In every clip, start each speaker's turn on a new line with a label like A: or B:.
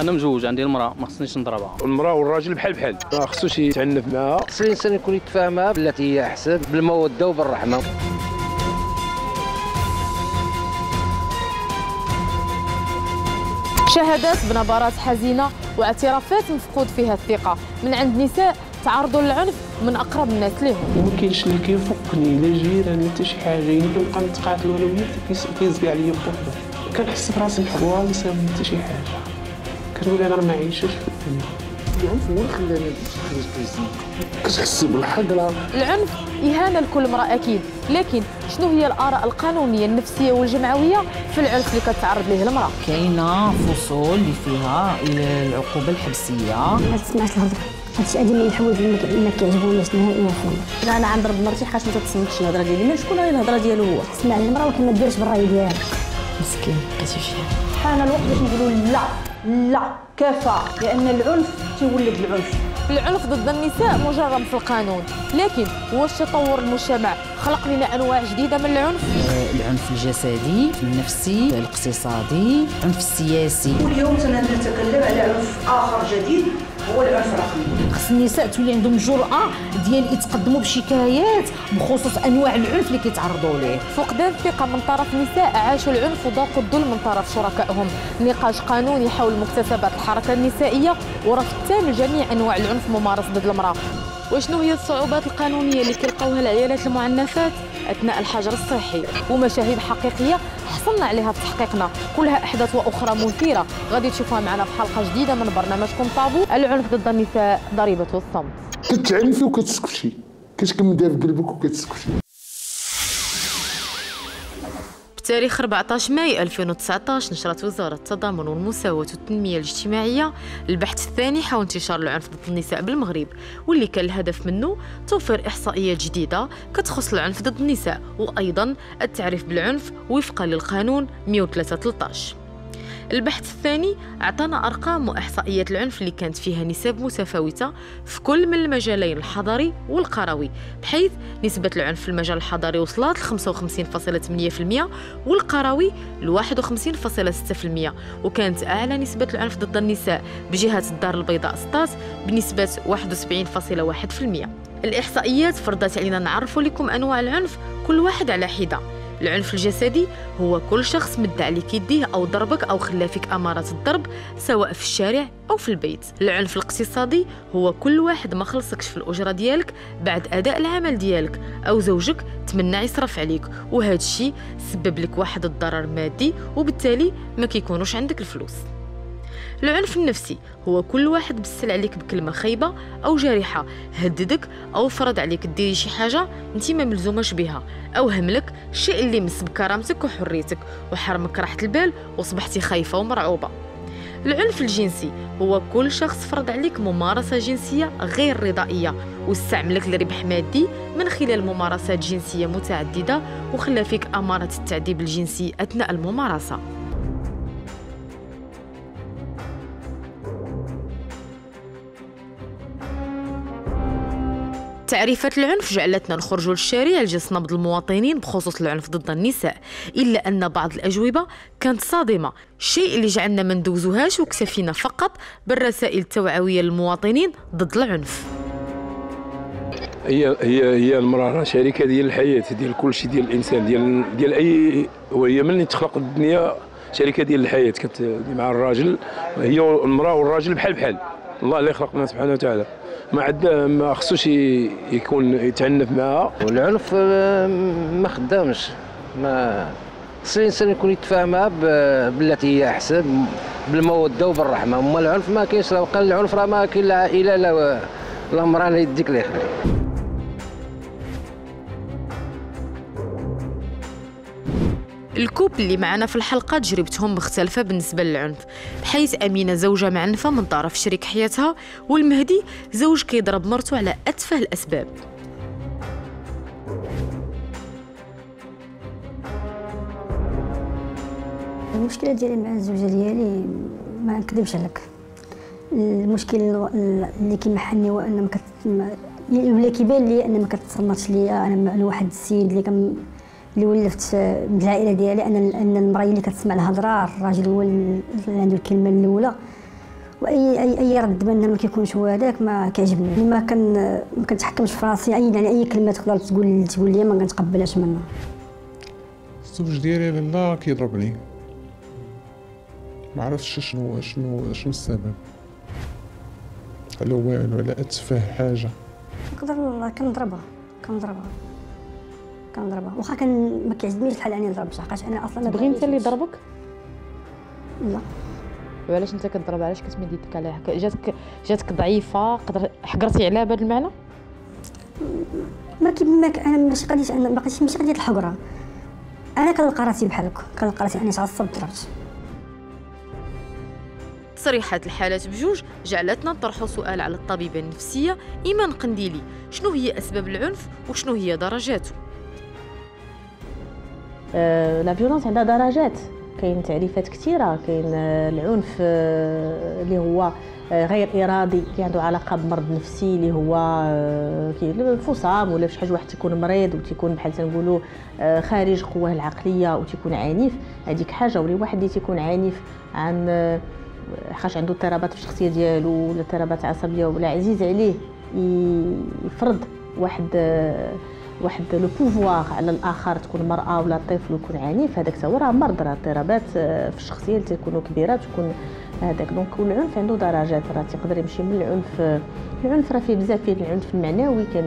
A: أنا مزوج عندي المرأة ما خصنيش نضربها.
B: المرأة والراجل بحال بحال. ما خصوش يتعنف معها
C: خص الإنسان يكون يتفاهمها بالتي هي أحسن بالمودة وبالرحمة.
D: شهادات بنبرات حزينة واعترافات مفقود فيها الثقة. من عند نساء تعرضوا للعنف من أقرب الناس لهم.
E: ما كاينش اللي كيفوقني لا جيران حتى شي حاجة. يعني كنبقى نتقاتل أنا وياه كيزكى عليا بوحدو كنحس براسي محبوبة ما حتى شي حاجة. كنولي أنا ما عايشاش في الدنيا
F: العنف هو اللي خلاني خرجت بالحقره
D: العنف إهانة لكل امرأة أكيد لكن شنو هي الآراء القانونية النفسية والجمعوية في العنف اللي كتعرض ليه المرأة؟
G: كاينة فصول اللي فيها العقوبة الحبسية.
H: ما تسمعش الهضره هادشي هادي من الحوايج اللي ما- ما كيعجبونيش نهائيا فيهم
G: لا أنا عنضرب مرتي حاش ما تتصنتش الهضرة ديالي. من شكون هي الهضرة ديالو هو؟
H: تسمع المرأة ولكن ما ديرش بالرأي ديالها
G: مسكين بقيتي فيها
I: حان الوقت باش نقولوا لا. لا كفى لأن العنف تيولد العنف.
D: العنف ضد النساء مجرم في القانون لكن واش تطور المجتمع؟ خلق لنا أنواع جديدة من العنف؟
G: العنف الجسدي النفسي الاقتصادي العنف السياسي.
I: واليوم سنتكلم على عنف آخر جديد هو الرقمي
G: خص النساء تولي عندهم الجرأة ديال يتقدموا بشكايات بخصوص أنواع العنف اللي كيتعرضوا ليه.
D: فقدان الثقة من طرف نساء عاشوا العنف وذاقوا الظلم من طرف شركائهم. نقاش قانوني حول مكتسبات الحركة النسائية ورفض تام لجميع أنواع العنف ممارس ضد المرأة. وشنو هي الصعوبات القانونية اللي كيلقاوها العيالات المعنفات؟ أثناء الحجر الصحي. ومشاهد حقيقية حصلنا عليها في تحقيقنا. كلها أحداث وأخرى مثيرة. غادي تشوفوها معنا في حلقة جديدة من برنامجكم طابو العنف ضد النساء ضريبة الصمت.
F: كتعنفي وكتسكتي. كتكمل داير في قلبك وكتسكتي.
D: بتاريخ 14 ماي 2019 نشرت وزارة التضامن والمساواة والتنمية الاجتماعية البحث الثاني حول انتشار العنف ضد النساء بالمغرب واللي كان الهدف منه توفير إحصائيات جديدة كتخص العنف ضد النساء وأيضا التعريف بالعنف وفقا للقانون 113 البحث الثاني أعطانا أرقام وإحصائيات العنف اللي كانت فيها نسب متفاوتة في كل من المجالين الحضري والقروي بحيث نسبة العنف في المجال الحضري وصلت ل 55.8% والقروي ل 51.6% وكانت أعلى نسبة العنف ضد النساء بجهة الدار البيضاء سطات بنسبة 71.1% الإحصائيات فرضت علينا نعرفوا لكم أنواع العنف كل واحد على حدة. العنف الجسدي هو كل شخص مد عليك يديه أو ضربك أو خلى فيك امارات الضرب سواء في الشارع أو في البيت. العنف الاقتصادي هو كل واحد ما خلصكش في الأجرة ديالك بعد أداء العمل ديالك أو زوجك تمنى يصرف عليك وهذا الشيء سبب لك واحد الضرر مادي وبالتالي ما كيكونوش عندك الفلوس. العنف النفسي. هو كل واحد بسل عليك بكلمة خايبة أو جارحة هددك أو فرض عليك ديري شي حاجة انت ما ملزومش بها أو هملك الشيء اللي مس بكرامتك وحريتك وحرمك راحة البال وصبحتي خايفة ومرعوبة. العنف الجنسي. هو كل شخص فرض عليك ممارسة جنسية غير رضائية واستعملك لربح مادي من خلال ممارسات جنسية متعددة وخلى فيك أمارة التعذيب الجنسي أثناء الممارسة. تعريفات العنف جعلتنا نخرج للشارع لجلس نبض المواطنين بخصوص العنف ضد النساء إلا أن بعض الأجوبة كانت صادمة الشيء اللي جعلنا ما ندوزوهاش واكتفينا فقط بالرسائل التوعوية للمواطنين ضد العنف.
B: هي هي هي المرأة راه شريكة ديال الحياة ديال كل شيء ديال الإنسان ديال ديال اي وهي من تخلق الدنيا شريكة ديال الحياة كت مع الراجل هي المرأة والراجل بحال بحال. الله اللي خلقنا سبحانه وتعالى. ما عندنا ما خصوش يكون يتعنف معها.
C: والعنف آه، ما خدامش. ما خص الإنسان يكون يتفاهمها ب- بالتي هي أحسن بالمودة وبالرحمة. أما العنف ما كاينش راه العنف راه ما كاين لا عائله لا لا مراه لا يديك الله يخليك
D: الكوب اللي معنا في الحلقة تجربتهم مختلفة بالنسبة للعنف بحيث أمينة زوجة معنفة من طرف شريك حياتها والمهدي زوج كيضرب مرته على أتفه الأسباب.
H: المشكلة ديالي مع الزوجة ديالي ما نكذبش عليك. المشكل اللي كيمحني هو أن ما كت ولا كيبان لي أن ما كتصنتش ليا أنا مع واحد السيد اللي كان اللي ولفت من العائله ديالي ان أن المرأة اللي كتسمع الهضره الراجل هو اللي عنده الكلمة الأولى. واي اي أي رد منا ما كيكونش هو هذاك ما كيعجبني ما كان ما كنتحكمش في راسي. اي يعني أي كلمة تقدر تقول تقول لي ما كنتقبلهاش منه
J: الزوج ديالي لا كيضربني. ما عرفتش شنو شنو شنو السبب. على والو على أتفه حاجة.
H: نقدر كنضربها. كنضربها. كنضربها واخا كان ما كيعجبنيش الحال اني نضرب حقاش أنا أصلا ما
D: تبغي انت اللي. يضربك؟
H: لا.
D: وعلاش انت كتضرب؟ علاش كتمد يدك عليها جاتك جاتك ضعيفة قدر حقرتي عليها بهذا المعنى؟
H: ما كي ما ك- أنا ماشي قضيه أنا ما ماشي قضيه الحقرة. أنا كنلقى راسي بحال هكا كنلقى راسي أني تعصبت ضربت.
D: تصريحات الحالات بجوج جعلتنا نطرحوا سؤال على الطبيبة النفسية إيمان قنديلي. شنو هي أسباب العنف وشنو هي درجاته؟
K: لا فيولونس عندها درجات كاين تعريفات كثيره كاين العنف اللي هو غير ارادي اللي عنده علاقه بمرض نفسي اللي هو الفصام ولا شي حاجة واحد تيكون مريض وتيكون بحال تنقولوا خارج قواه العقليه وتيكون عنيف هذيك حاجة ولي واحد اللي تيكون عنيف عن حاش عنده اضطرابات في الشخصية ديالو ولا اضطرابات عصبية ولا عزيز عليه يفرض واحد آه، واحد le pouvoir على الآخر تكون مرأة ولا طفل ويكون عنيف هذاك تا هو راه مرض راه اضطرابات آه، في الشخصية اللي تكونوا كبيرة تكون هذاك. donc والعنف عنده درجات راه تيقدر يمشي من العنف العنف راه فيه بزاف فيه العنف المعنوي كاين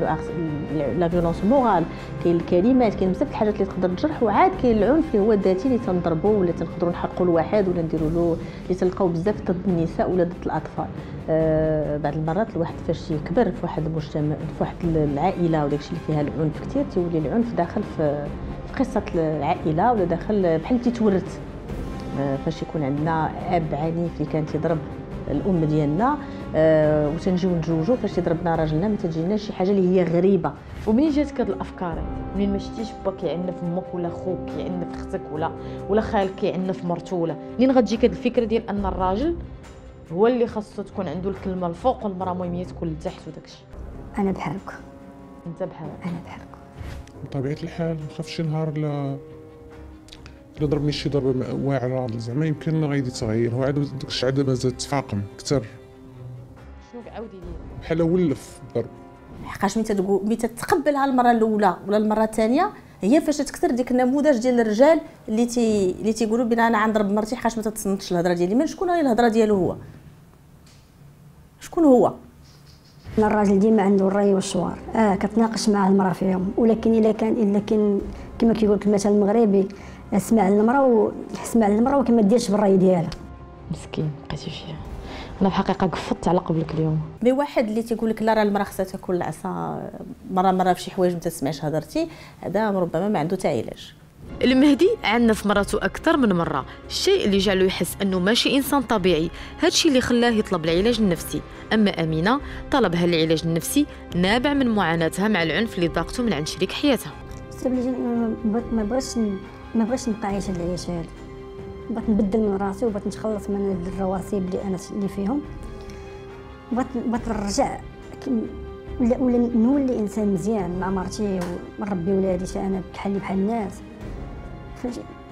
K: la violence morale كاين الكلمات كاين بزاف الحاجات اللي تقدر تجرح وعاد كاين العنف اللي هو الذاتي اللي تنضربوا ولا تنقدروا نحرقوا لواحد ولا نديروا له اللي تلقاو بزاف ضد النساء ولا ضد الأطفال. آه بعض المرات الواحد فاش يكبر في واحد المجتمع في واحد العائلة وداكشي اللي فيها العنف كثير تيولي العنف داخل في قصة العائلة ولا داخل بحال تيتورث فاش يكون عندنا أب عنيف اللي كان تيضرب الأم ديالنا آه وتنجيو نتزوجوا فاش تضربنا راجلنا ما تجيناش شي حاجة اللي هي غريبة.
D: ومنين جاتك هاد الأفكار؟ منين ما شتيش باك يعنف أمك ولا خوك يعنف أختك ولا ولا خالك يعنف مرتو ولا. منين غتجيك هاد الفكرة ديال أن الراجل هو اللي خاصو تكون عنده الكلمة الفوق والمرأة هي تكون لتحت وداكشي
H: أنا بحالك.
D: أنت بحال
H: أنا بحالك.
J: بطبيعة الحال نخاف شي نهار لا الا ضربني شي ضربه واعره زعما يمكن غادي يتغير هو عاد داك الشيء عاد مازال تفاقم كثر
D: شنو عاودي لي
J: بحال ولف الضرب.
K: حقاش ملي تتقول ملي تتقبلها المرة الأولى ولا المرة الثانية هي فاش تكثر ديك النموذج ديال الرجال اللي تي اللي تيقولوا بان أنا غنضرب مرتي حقاش ما تتصنتش الهضرة ديالي. من شكون هي الهضرة ديالو هو؟ شكون هو؟
H: الراجل ديما عنده الرأي والشوار. آه كتناقش مع المراه فيهم. ولكن إلا كان إلا كان كما كيقول لك المثل المغربي اسمع المراه واسمع المراه وكما ديرش بالراي ديالها.
D: مسكين بقيتي فيها أنا في الحقيقة قفطت على قبلك اليوم.
K: mais واحد اللي تيقول لك لا راه المرأة خصها تاكل العصا مرة مرة في شي حوايج ما تسمعش هضرتي هذا ربما ما عنده حتى علاج.
D: المهدي عنف مراته أكثر من مرة. الشيء اللي جعله يحس أنه ماشي إنسان طبيعي. هادشي اللي خلاه يطلب العلاج النفسي. أما أمينة طلبها العلاج النفسي نابع من معاناتها مع العنف اللي ذاقته من عند شريك حياتها.
H: ما- بغيتش ما بغيتش نبقى عايشة هاد العيش هذا بغيت نبدل من راسي وبغيت نتخلص من الرواسب اللي أنا اللي فيهم. بغيت بغيت نرجع ولا ولا نولي إنسان مزيان مع مرتي ونربي ولادي أنا بحالي بحال الناس.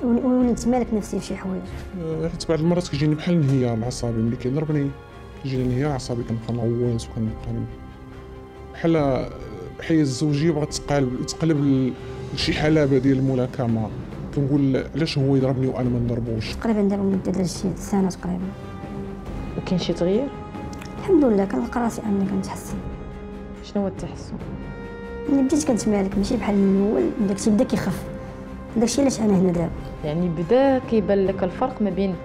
H: ونتمالك نفسي في شي حوايج.
J: آه، حيت بعض المرات كيجيني بحال انهيار العصبي ملي كيضربني كيجيني انهيار عصبي كنبقى نغوص وكنبقى بحال آه، الحياة الزوجيه بغات تقلب تقلب لشي حلبة ديال الملاكمة. كنقول علاش هو يضربني وأنا ما نضربوش؟
H: تقريبا دابا مدة ديال شي سنة تقريبا.
D: وكاين شي تغيير؟
H: الحمد لله كنلقى راسي أني كنتحسن.
D: شنو هو التحسن؟
H: ملي بديت كنتمالك ماشي بحال الأول داكشي بدا كيخف. داكشي علاش أنا هنا دابا؟
D: يعني بدا كيبان لك الفرق ما بين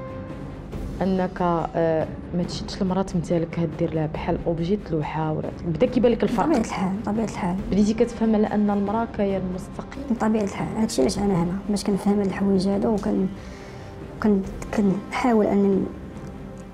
D: أنك آه، ما تشدش المراه تمتالك دير لها بحال objet لوحة ولا بدا كيبان لك
H: طبيعه
D: الفرق
H: الحال طبيعه الحال.
D: بديتي كتفهم على أن المراه كاين مستقيم
H: من طبيعه الحال هادشي علاش أنا هنا؟ باش كنفهم هاد الحوايج هادو وكن كن كنحاول ان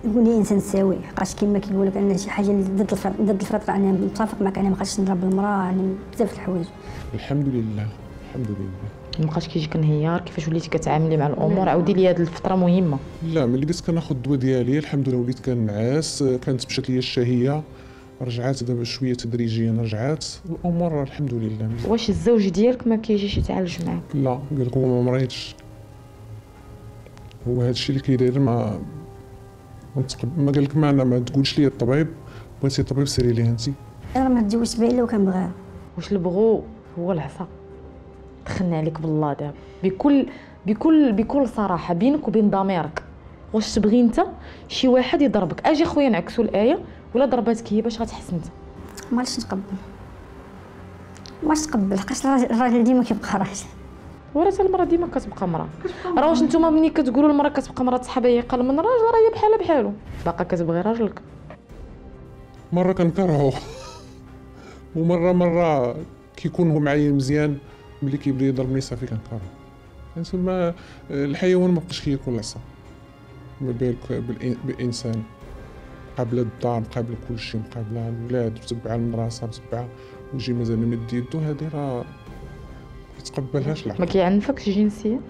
H: نكون إنسان سوي. حقاش كيما كيقول لك أن شي حاجة ضد الفطره ضد الفطره أنا متفق معك أنا ما بقاش نضرب المرأة يعني بزاف د الحوايج.
J: الحمد لله الحمد لله.
D: ما بقاش كيجيك انهيار كيفاش وليتي كتعاملي مع الأمور؟ عاودي لي هاد الفترة مهمة.
J: لا ملي بديت كناخذ الدواء ديالي الحمد لله وليت كنعاس. آه، كانت مشات ليا الشهية. رجعات دابا شوية تدريجيا رجعات. الأمور الحمد لله. مزيان.
D: واش الزوج ديالك ما كيجيش يتعالج معاك؟
J: لا قال لك هو ما مريضش هو هذا الشيء اللي كيداير ما
L: ما قال لك ما أنا ما تقولش لي الطبيب. بغيتي طبيب سيري ليه انت
H: أنا ما تزوجت بها الا وكنبغيها.
D: واش البغو هو العصا؟ دخلنا عليك بالله دابا بكل بكل بكل صراحة بينك وبين ضميرك واش تبغي أنت؟ شي واحد يضربك. أجي خويا نعكسوا الآية ولا ضرباتك هي باش غتحس أنت.
H: ما عرفتش نتقبل؟ ما عرفتش نتقبل حقاش الراجل- ديما كيبقى راجل.
D: وراه حتى المرأة ديما كتبقى مرأة. راه واش نتوما ملي كتقولوا المرأة كتبقى مرأة صحابها هي أقل من الراجل راه هي بحالها بحالو. باقا كتبغي راجلك.
L: مرة كنكرهو. ومره مرة كيكون هو معايا مزيان. ملي كيبدأ يضربني صافي كنكرهو يعني تما الحيوان ما بقاش كياكل العصا ما بالك بالإنسان. قبل الدار قبل كل شيء قبل الولاد متبع المدرسة متبع ويجي مازال مد يدو. هادي راه ما يتقبلهاش
D: ما
L: العقل
D: كيعنفكش جنسيا؟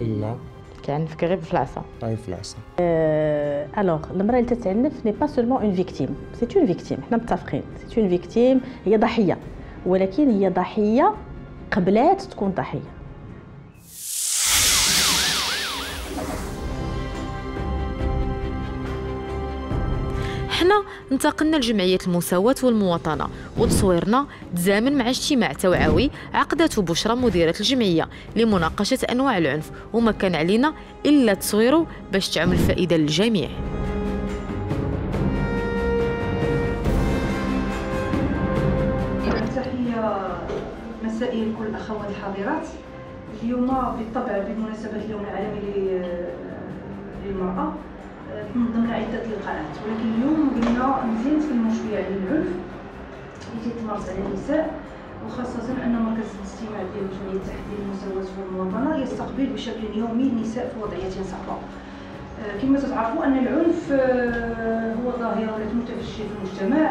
L: لا.
D: كيعنفك غير في العصا.
L: طايف في العصا.
K: alors المرأة اللي تتعنف n'est pas seulement une victime c'est une victime حنا متفقين. c'est une victime هي ضحية. ولكن هي ضحية قبلات تكون ضحية.
D: حنا انتقلنا لجمعية المساواة والمواطنة وتصويرنا تزامن مع اجتماع توعوي عقدته بشرى مديرة الجمعية لمناقشة أنواع العنف وما كان علينا إلا تصويره باش تعمل فائدة للجميع.
I: مسائي لكل الأخوات الحاضرات اليوم بالطبع بمناسبة اليوم العالمي ل- للمرأة تنظمنا عدة لقاءات ولكن اليوم قلنا نزيد في المشكلة على العنف اللي تيتمارس على النساء وخاصة أن مركز الاستماع ديال جمعية تحديد المساواة والمواطنة يستقبل بشكل يومي النساء في وضعية صعبة آه، كما تتعرفوا أن العنف آه، هو ظاهرة لا تنتفشي في المجتمع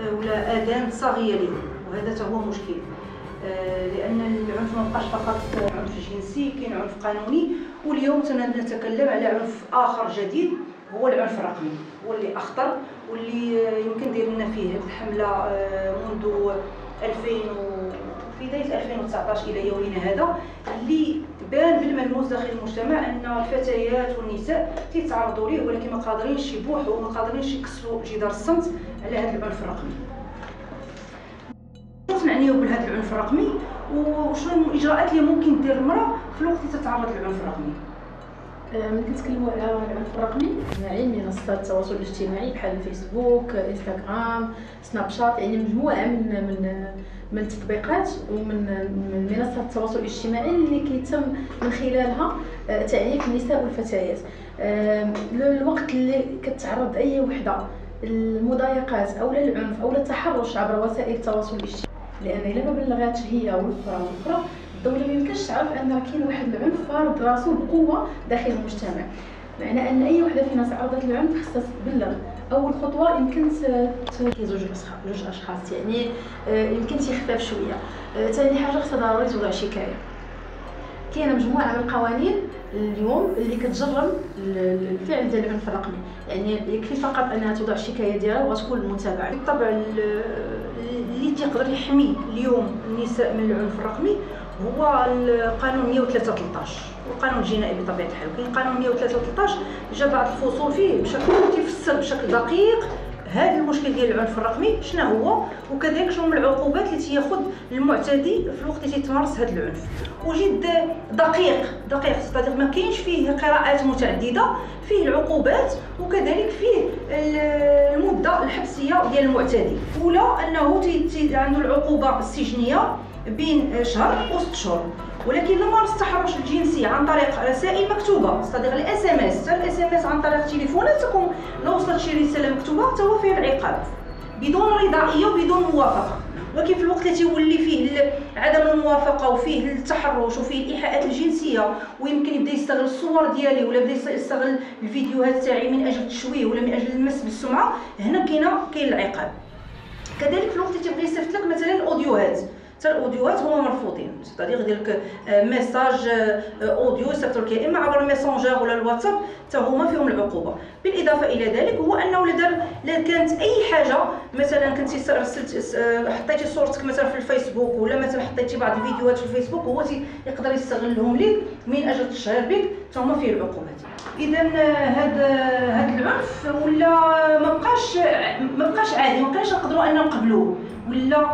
I: آه، ولا آذان صاغية له وهذا هو مشكل. آه، لأن العنف ما بقاش فقط عنف جنسي كاين عنف قانوني واليوم نتكلم على عنف آخر جديد هو العنف الرقمي هو اللي أخطر واللي يمكن ديرنا فيه هذه الحملة آه، منذ 2000 و في بداية 2019 إلى يومنا هذا اللي بان بالملموس داخل المجتمع أن الفتيات والنساء تيتعرضوا ليه ولكن ما قادرينش يبوحوا وما قادرينش يكسروا جدار الصمت على هذا العنف الرقمي. شنو نعنيو بهذا العنف الرقمي وشنو الاجراءات اللي ممكن دير المرأة في الوقت اللي تتعرض للعنف الرقمي؟
M: ملي كنتكلموا على العنف الرقمي اجتماعي منصات التواصل الاجتماعي بحال الفيسبوك انستغرام سناب شات يعني مجموعة من من من التطبيقات ومن من منصات التواصل الاجتماعي اللي كيتم من خلالها آه، تعنيف النساء والفتيات. آه، الوقت اللي كتعرض أي وحدة المضايقات أو للعنف أو للتحرش عبر وسائل التواصل الاجتماعي. لأن إلا ما بلغاتش هي والأخرى والأخرى الدولة ما يمكنش تعرف أن راه كاين واحد العنف فارض راسو بقوة داخل المجتمع. معنى أن أي وحدة فينا تعرضت للعنف خصها تبلغ. أول خطوة يمكن ت- زوج أشخاص- جوج أشخاص يعني آه، يمكن تيخفف شوية. آه، ثاني حاجة خصها ضروري توضع شكاية. كاينة مجموعة من القوانين اليوم اللي كتجرم ال- ال- الفعل ديال العنف الرقمي. يعني يكفي فقط أنها توضع الشكايه ديالها وغتكون متابعة.
I: بالطبع ال- اللي تيقدر يحمي اليوم النساء من العنف الرقمي هو القانون 113 والقانون الجنائي بطبيعة الحال. كاين قانون 113 جا بعض الفصول فيه بشكل تيفسر بشكل دقيق هذا المشكل ديال العنف الرقمي شنو هو؟ وكذلك شنو من العقوبات اللي تياخذ المعتدي في الوقت اللي تيتمارس هذا العنف؟ وجد دقيق دقيق صدق ما كاينش فيه قراءات متعددة فيه العقوبات وكذلك فيه ال- المدة الحبسية ديال المعتدي. أولى أنه عنده العقوبة السجنية بين شهر وست شهور. ولكن لما التحرش الجنسي عن طريق رسائل مكتوبة. صديق ال SMS ال SMS عن طريق التليفونات تكون لو وصلت شي رسالة مكتوبة حتى هو فيه العقاب. بدون رضائيه وبدون موافقة. ولكن في الوقت اللي تيولي فيه عدم الموافقة وفيه التحرش وفيه الإيحاءات الجنسية ويمكن يبدأ يستغل الصور ديالي ولا بدا يستغل الفيديوهات تاعي من أجل التشويه ولا من أجل المس بالسمعة هنا كاينة كاين العقاب. كذلك في الوقت اللي تيبغي يصيفط لك مثلا ال audioهات. حتى ال audioهات هما مرفوضين. ستادير يدير لك آه، message آه، audio لك يا إما عبر الميسنجر ولا الواتساب حتى هما فيهم العقوبة. بالإضافة إلى ذلك هو أنه لا دار لا كانت أي حاجة مثلا كنتي رسلت آه، حطيتي صورتك مثلا في الفيسبوك ولا مثلا حطيتي بعض الفيديوهات في الفيسبوك هو يقدر يستغلهم لك من أجل التشهير بك حتى هما فيه العقوبات.
M: اذا هذا هذا العنف ولا ما بقاش ما بقاش عادي ما بقاش نقدروا أن نقبلوه. ولا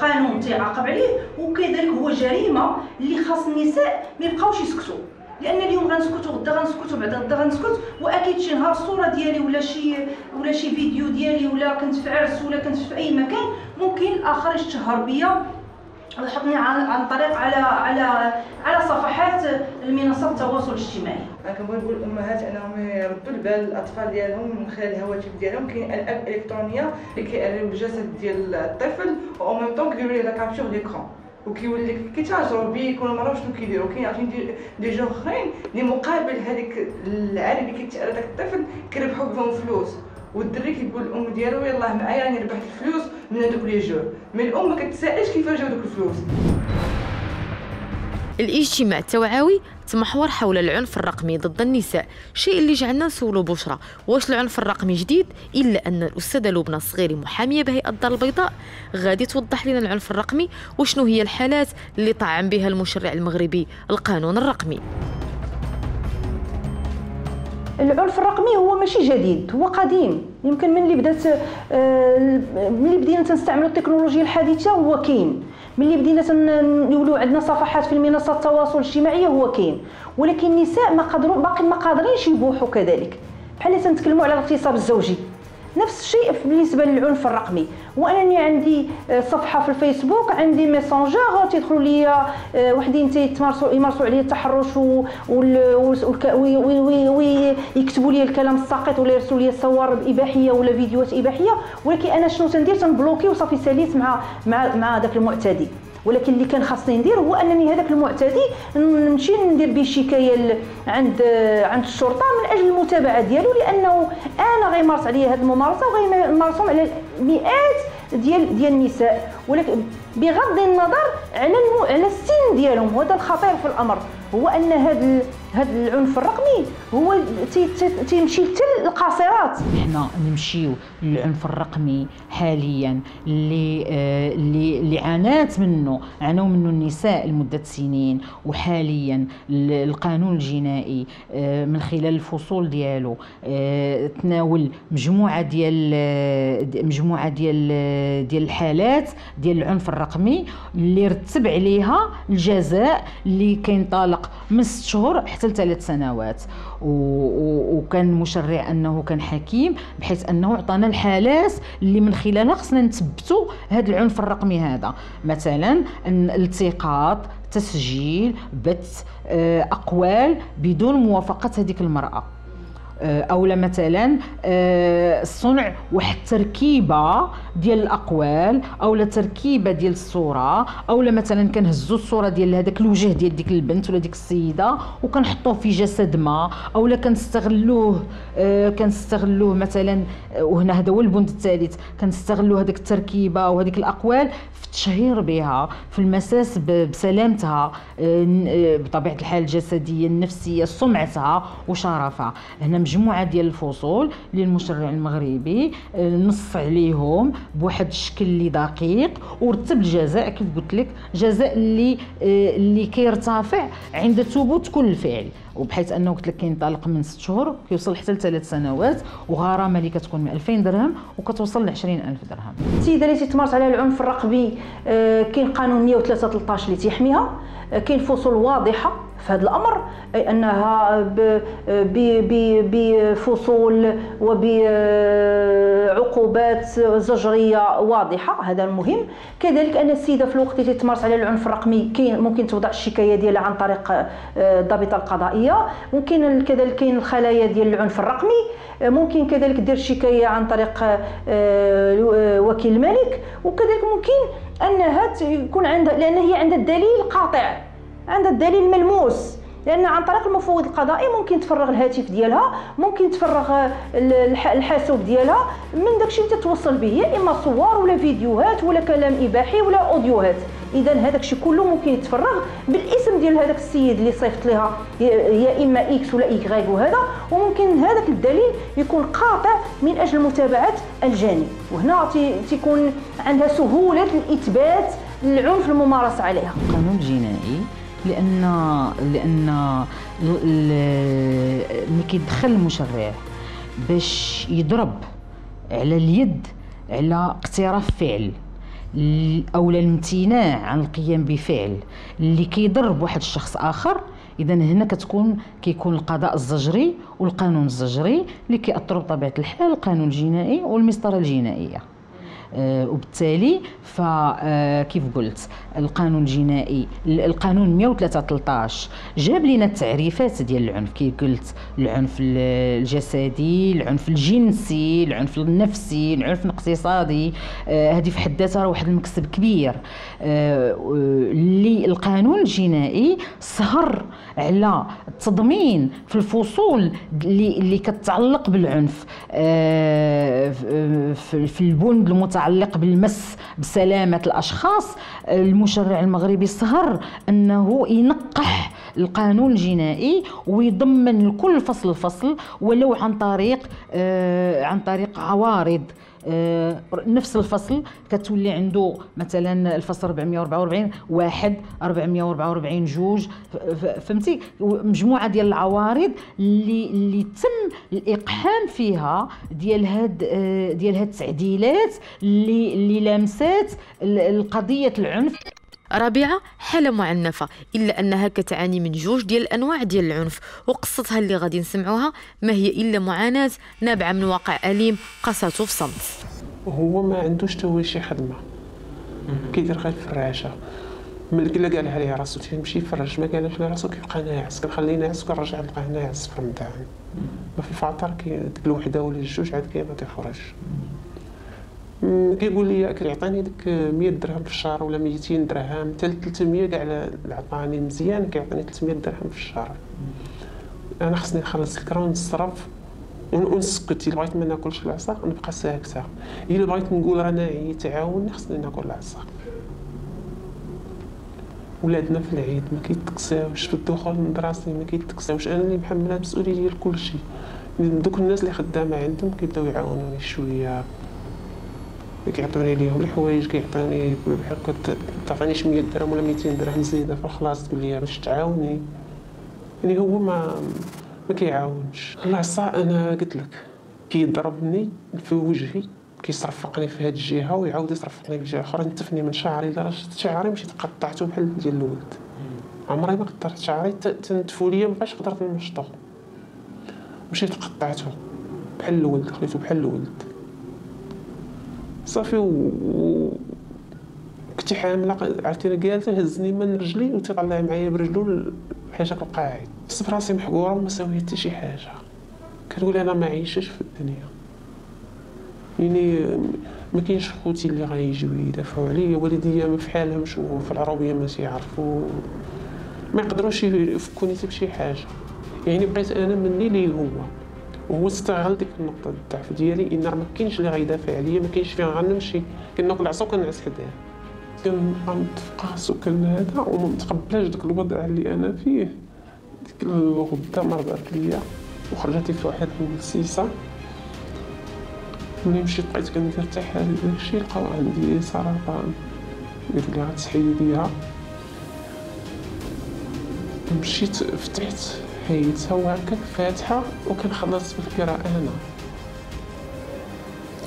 M: قانون تيعاقب عليه وكذلك هو جريمة اللي خاص النساء ما يبقاوش يسكتوا. لأن اليوم غنسكت وغدا غنسكت وبعد غدا غنسكت وأكيد شي نهار الصورة ديالي ولا شي ولا شي فيديو ديالي ولا كنت في عرس ولا كنت في أي مكان ممكن الآخر يشتهر بيا ويحطني عن, طريق على على على صفحات المنصات التواصل الاجتماعي.
N: كنبغي نقول للامهات أنهم يردوا البال الأطفال ديالهم من خلال الهواتف ديالهم. كاين les apps إلكترونية اللي كيقريو الجسد ديال الطفل و même temps كيديروا ليه la capture d'écran وكيولي كيتاجروا به كل مره شنو كيديروا كاين عارفين des jeux اخرين اللي مقابل هذيك العالم اللي كيتعرض داك الطفل كيربحوا بهم فلوس. والدري كيقول الام ديالو يلاه معايا راني ربحت الفلوس من هذوك les jeux. mais الأم ما كتسألش كيفاش جاو دوك الفلوس.
D: الاجتماع التوعوي تمحور حول العنف الرقمي ضد النساء. شيء اللي جعلنا نسولو بشرى. واش العنف الرقمي جديد؟ إلا أن الاستاذه لبنى الصغيري محامية بهيئة الدار البيضاء غادي توضح لنا العنف الرقمي وشنو هي الحالات اللي طعن بها المشرع المغربي القانون الرقمي.
I: العنف الرقمي هو ماشي جديد هو قديم. يمكن من اللي بدات آه، من اللي بدينا تنستعملوا التكنولوجيا الحديثة هو كاين. ملي بدينا نولوا عندنا صفحات في المنصات التواصل الاجتماعي هو كاين. ولكن النساء ما قدروا باقي ما قادرينش يبوحوا كذلك. بحال تنتكلموا على الاغتصاب الزوجي. نفس الشيء بالنسبة للعنف الرقمي. وأنني عندي آه، صفحة في الفيسبوك عندي ميسنجر تيدخلوا لي آه، وحدين تيتمارسوا يمارسوا عليا التحرش ويكتبوا لي الكلام الساقط ولا يرسلوا لي صور اباحيه ولا فيديوهات إباحية. ولكن أنا شنو تندير تنبلوكي وصافي ساليت مع مع مع داك المعتدي. ولكن اللي كان خاصني ندير هو أنني هذاك المعتدي نمشي ندير به شكاية عند عند الشرطة من أجل المتابعة ديالو لأنه أنا غيمارس عليا هذه الممارسة وغيمارسهم على مئات ديال ديال النساء. ولكن بغض النظر على على السن ديالهم وهذا الخطير في الأمر هو أن هذا هذا العنف الرقمي هو تيمشي حتى للقاصرات.
G: حنا نمشيو للعنف الرقمي حاليا اللي آه، اللي اللي عانات منه عانوا منه النساء لمدة سنين وحاليا القانون الجنائي آه، من خلال الفصول ديالو آه، تناول مجموعة ديال مجموعة ديال ديال الحالات ديال العنف الرقمي اللي رتب عليها الجزاء اللي كينطلق من ست شهور حتى لثلاث سنوات. وكان مشرع أنه كان حكيم بحيث أنه عطانا الحالات اللي من خلالها خصنا نثبتوا هذا العنف الرقمي هذا. مثلا التقاط تسجيل بث آه، أقوال بدون موافقة هذيك المرأة. آه، أو مثلا آه، صنع واحد التركيبه ديال الأقوال أو تركيبة ديال الصورة أو مثلا كنهزوا الصورة ديال هذاك الوجه ديال ديك البنت ولا ديك السيدة وكنحطوه في جسد ما أو كنستغلوه آه، كنستغلوه مثلا وهنا هذا هو البند الثالث كنستغلوا هذيك التركيبة وهذيك الأقوال التشهير بها في المساس بسلامتها بطبيعة الحال الجسدية النفسية سمعتها وشرفها. هنا مجموعة ديال الفصول للمشرع المغربي آه، نص عليهم بواحد الشكل اللي دقيق ورتب الجزاء كيف قلت لك جزاء اللي آه، اللي كيرتفع عند ثبوت كل فعل. وبحيث أنه قلت لك كينطلق من ست شهور كيوصل حتى لثلاث سنوات وغرامة اللي كتكون من 2000 درهم وكتوصل ل 20000 درهم.
I: السيده اللي تتمارس عليها العنف الرقمي آه، كاين قانون 103 13 اللي تيحميها. كاين فصول واضحة في هذا الأمر أي أنها بفصول وبعقوبات زجرية واضحة هذا المهم. كذلك أن السيدة في الوقت اللي تمارس على العنف الرقمي كاين ممكن توضع الشكاية ديالها عن طريق الضابطه القضائية. ممكن كذلك كاين الخلايا ديال العنف الرقمي. ممكن كذلك دير شكاية عن طريق آه، وكيل الملك وكذلك ممكن أنها يكون عندها لأن هي عندها دليل قاطع عندها الدليل ملموس. لأن عن طريق المفوض القضائي ممكن تفرغ الهاتف ديالها ممكن تفرغ الحاسوب ديالها. من داكشي اللي تتوصل به إما صور ولا فيديوهات ولا كلام إباحي ولا أوديوهات. إذا هذاك الشيء كله ممكن يتفرغ بالاسم ديال هذاك السيد اللي صيفط لها يا إما إكس ولا ايكغيك وهذا. وممكن هذاك الدليل يكون قاطع من أجل متابعه الجاني وهنا تيكون عندها سهولة الإثبات العنف الممارس عليها.
G: القانون الجنائي لأن لأن ملي كيدخل المشرع باش يضرب على اليد على اقتراف فعل أو الامتناع عن القيام بفعل. اللي كيضرب واحد الشخص آخر اذا هنا كتكون كيكون القضاء الزجري والقانون الزجري اللي كيأثروا بطبيعة الحال القانون الجنائي والمسطرة الجنائية. وبالتالي فكيف قلت القانون الجنائي القانون 103 13 جاب لنا التعريفات ديال العنف كيف قلت العنف الجسدي العنف الجنسي العنف النفسي العنف الاقتصادي آه، هذه في حد ذاتها واحد المكسب كبير. آه، اللي القانون الجنائي سهر على التضمين في الفصول اللي كتعلق بالعنف آه، في البند المتعلق بالمس بسلامة الأشخاص. المشرع المغربي سهر أنه ينقح القانون الجنائي ويضمن لكل فصل فصل ولو عن طريق آه، عن طريق عوارض. نفس الفصل كتولي عنده مثلا الفصل 444 واحد 444 جوج فهمتي؟ مجموعة ديال العوارض اللي اللي تم الإقحام فيها ديال هاد آه، ديال هاد التعديلات اللي اللي لامسات القضية العنف.
D: رابعة حالة معنفة إلا أنها كتعاني من جوج ديال الأنواع ديال العنف وقصتها اللي غادي نسمعوها ما هي إلا معاناة نابعة من واقع أليم قصته في صمت.
E: وهو ما عندوش حتى هو شي خدمة. كيدير غير الفراشه ملي قال قال عليه راسو تيمشي يفرج ما قالش على راسو كيبقى ناعس كنخليه ناعس وكنرجع نلقاه ناعس في رمضان. ما في الفطر كي ديك الوحدة ولا الجوج عاد كي ما تيخرج كيقول لي كيعطيني ديك 100 درهم في الشهر ولا 200 درهم حتى 300 كاع عطاني مزيان كيعطيني 300 درهم في الشهر. أنا خصني نخلص الكرا ونصرف ون- ونسكت إلا بغيت ما ناكلش العصا نبقى ساكته إلا بغيت نقول رانا عييت تعاوني خصني ناكل العصا. ولادنا في العيد ما كيتكساوش في الدخول المدرسي ما كيتكساوش أنا اللي محمله المسؤوليه ديال كل شيء. دوك الناس اللي خدامة عندهم كيبداو يعاونوني شوية. كيعطوني ليهم الحوايج كيعطوني بحال كنت تعطينيش 100 درهم ولا 200 درهم زيادة في الخلاص تقول لي باش تعاوني. يعني هو ما ما كيعاونش. العصا أنا قلت لك كيضربني في وجهي كيصرفقني في هاد الجهة ويعاود يصرفقني في الجهه أخرى. نتفني من شعري لدرجه شعري مشيت قطعته بحال ديال الولد. عمري ما قطعت شعري ت- تنتفو ليا مابقاش قدرت نمشطو. مشيت قطعته بحال الولد خليته بحال الولد. صافي و... كنت حامله عرفتي جالسه هزني من رجلي وتيطلع معايا برجلو ل- بحال شكل القاعد. حسيت براسي محقورة وما ساويه حتى شي حاجة. كنقول أنا ما عايشش في الدنيا. يعني ما كاينش خوتي اللي غيجيو يدافعوا عليا والديا ما في حالهمش وفي العروبيه ما تيعرفوا ما يقدروش يفكوني حتى بشي حاجة. يعني بغيت أنا مني ليه هو. وهو استغل ديك النقطه الضعف ديالي إن ما كاينش اللي غيدافع عليا ما كاينش فين غنمشي كناكل العصا وكنعس حداه كنبقى متفقاس وكان هذا وما متقبلاش داك الوضع اللي أنا فيه. ديك الغدة مرضات ليا. وخرجت في واحد المسيسه ملي مشيت بقيت كندير تحاليل داكشي لقاو عندي سرطان. قالوا لي غتحيديها. مشيت فتحت حيدتها وهكاك فاتحه وكنخلص في القراءه أنا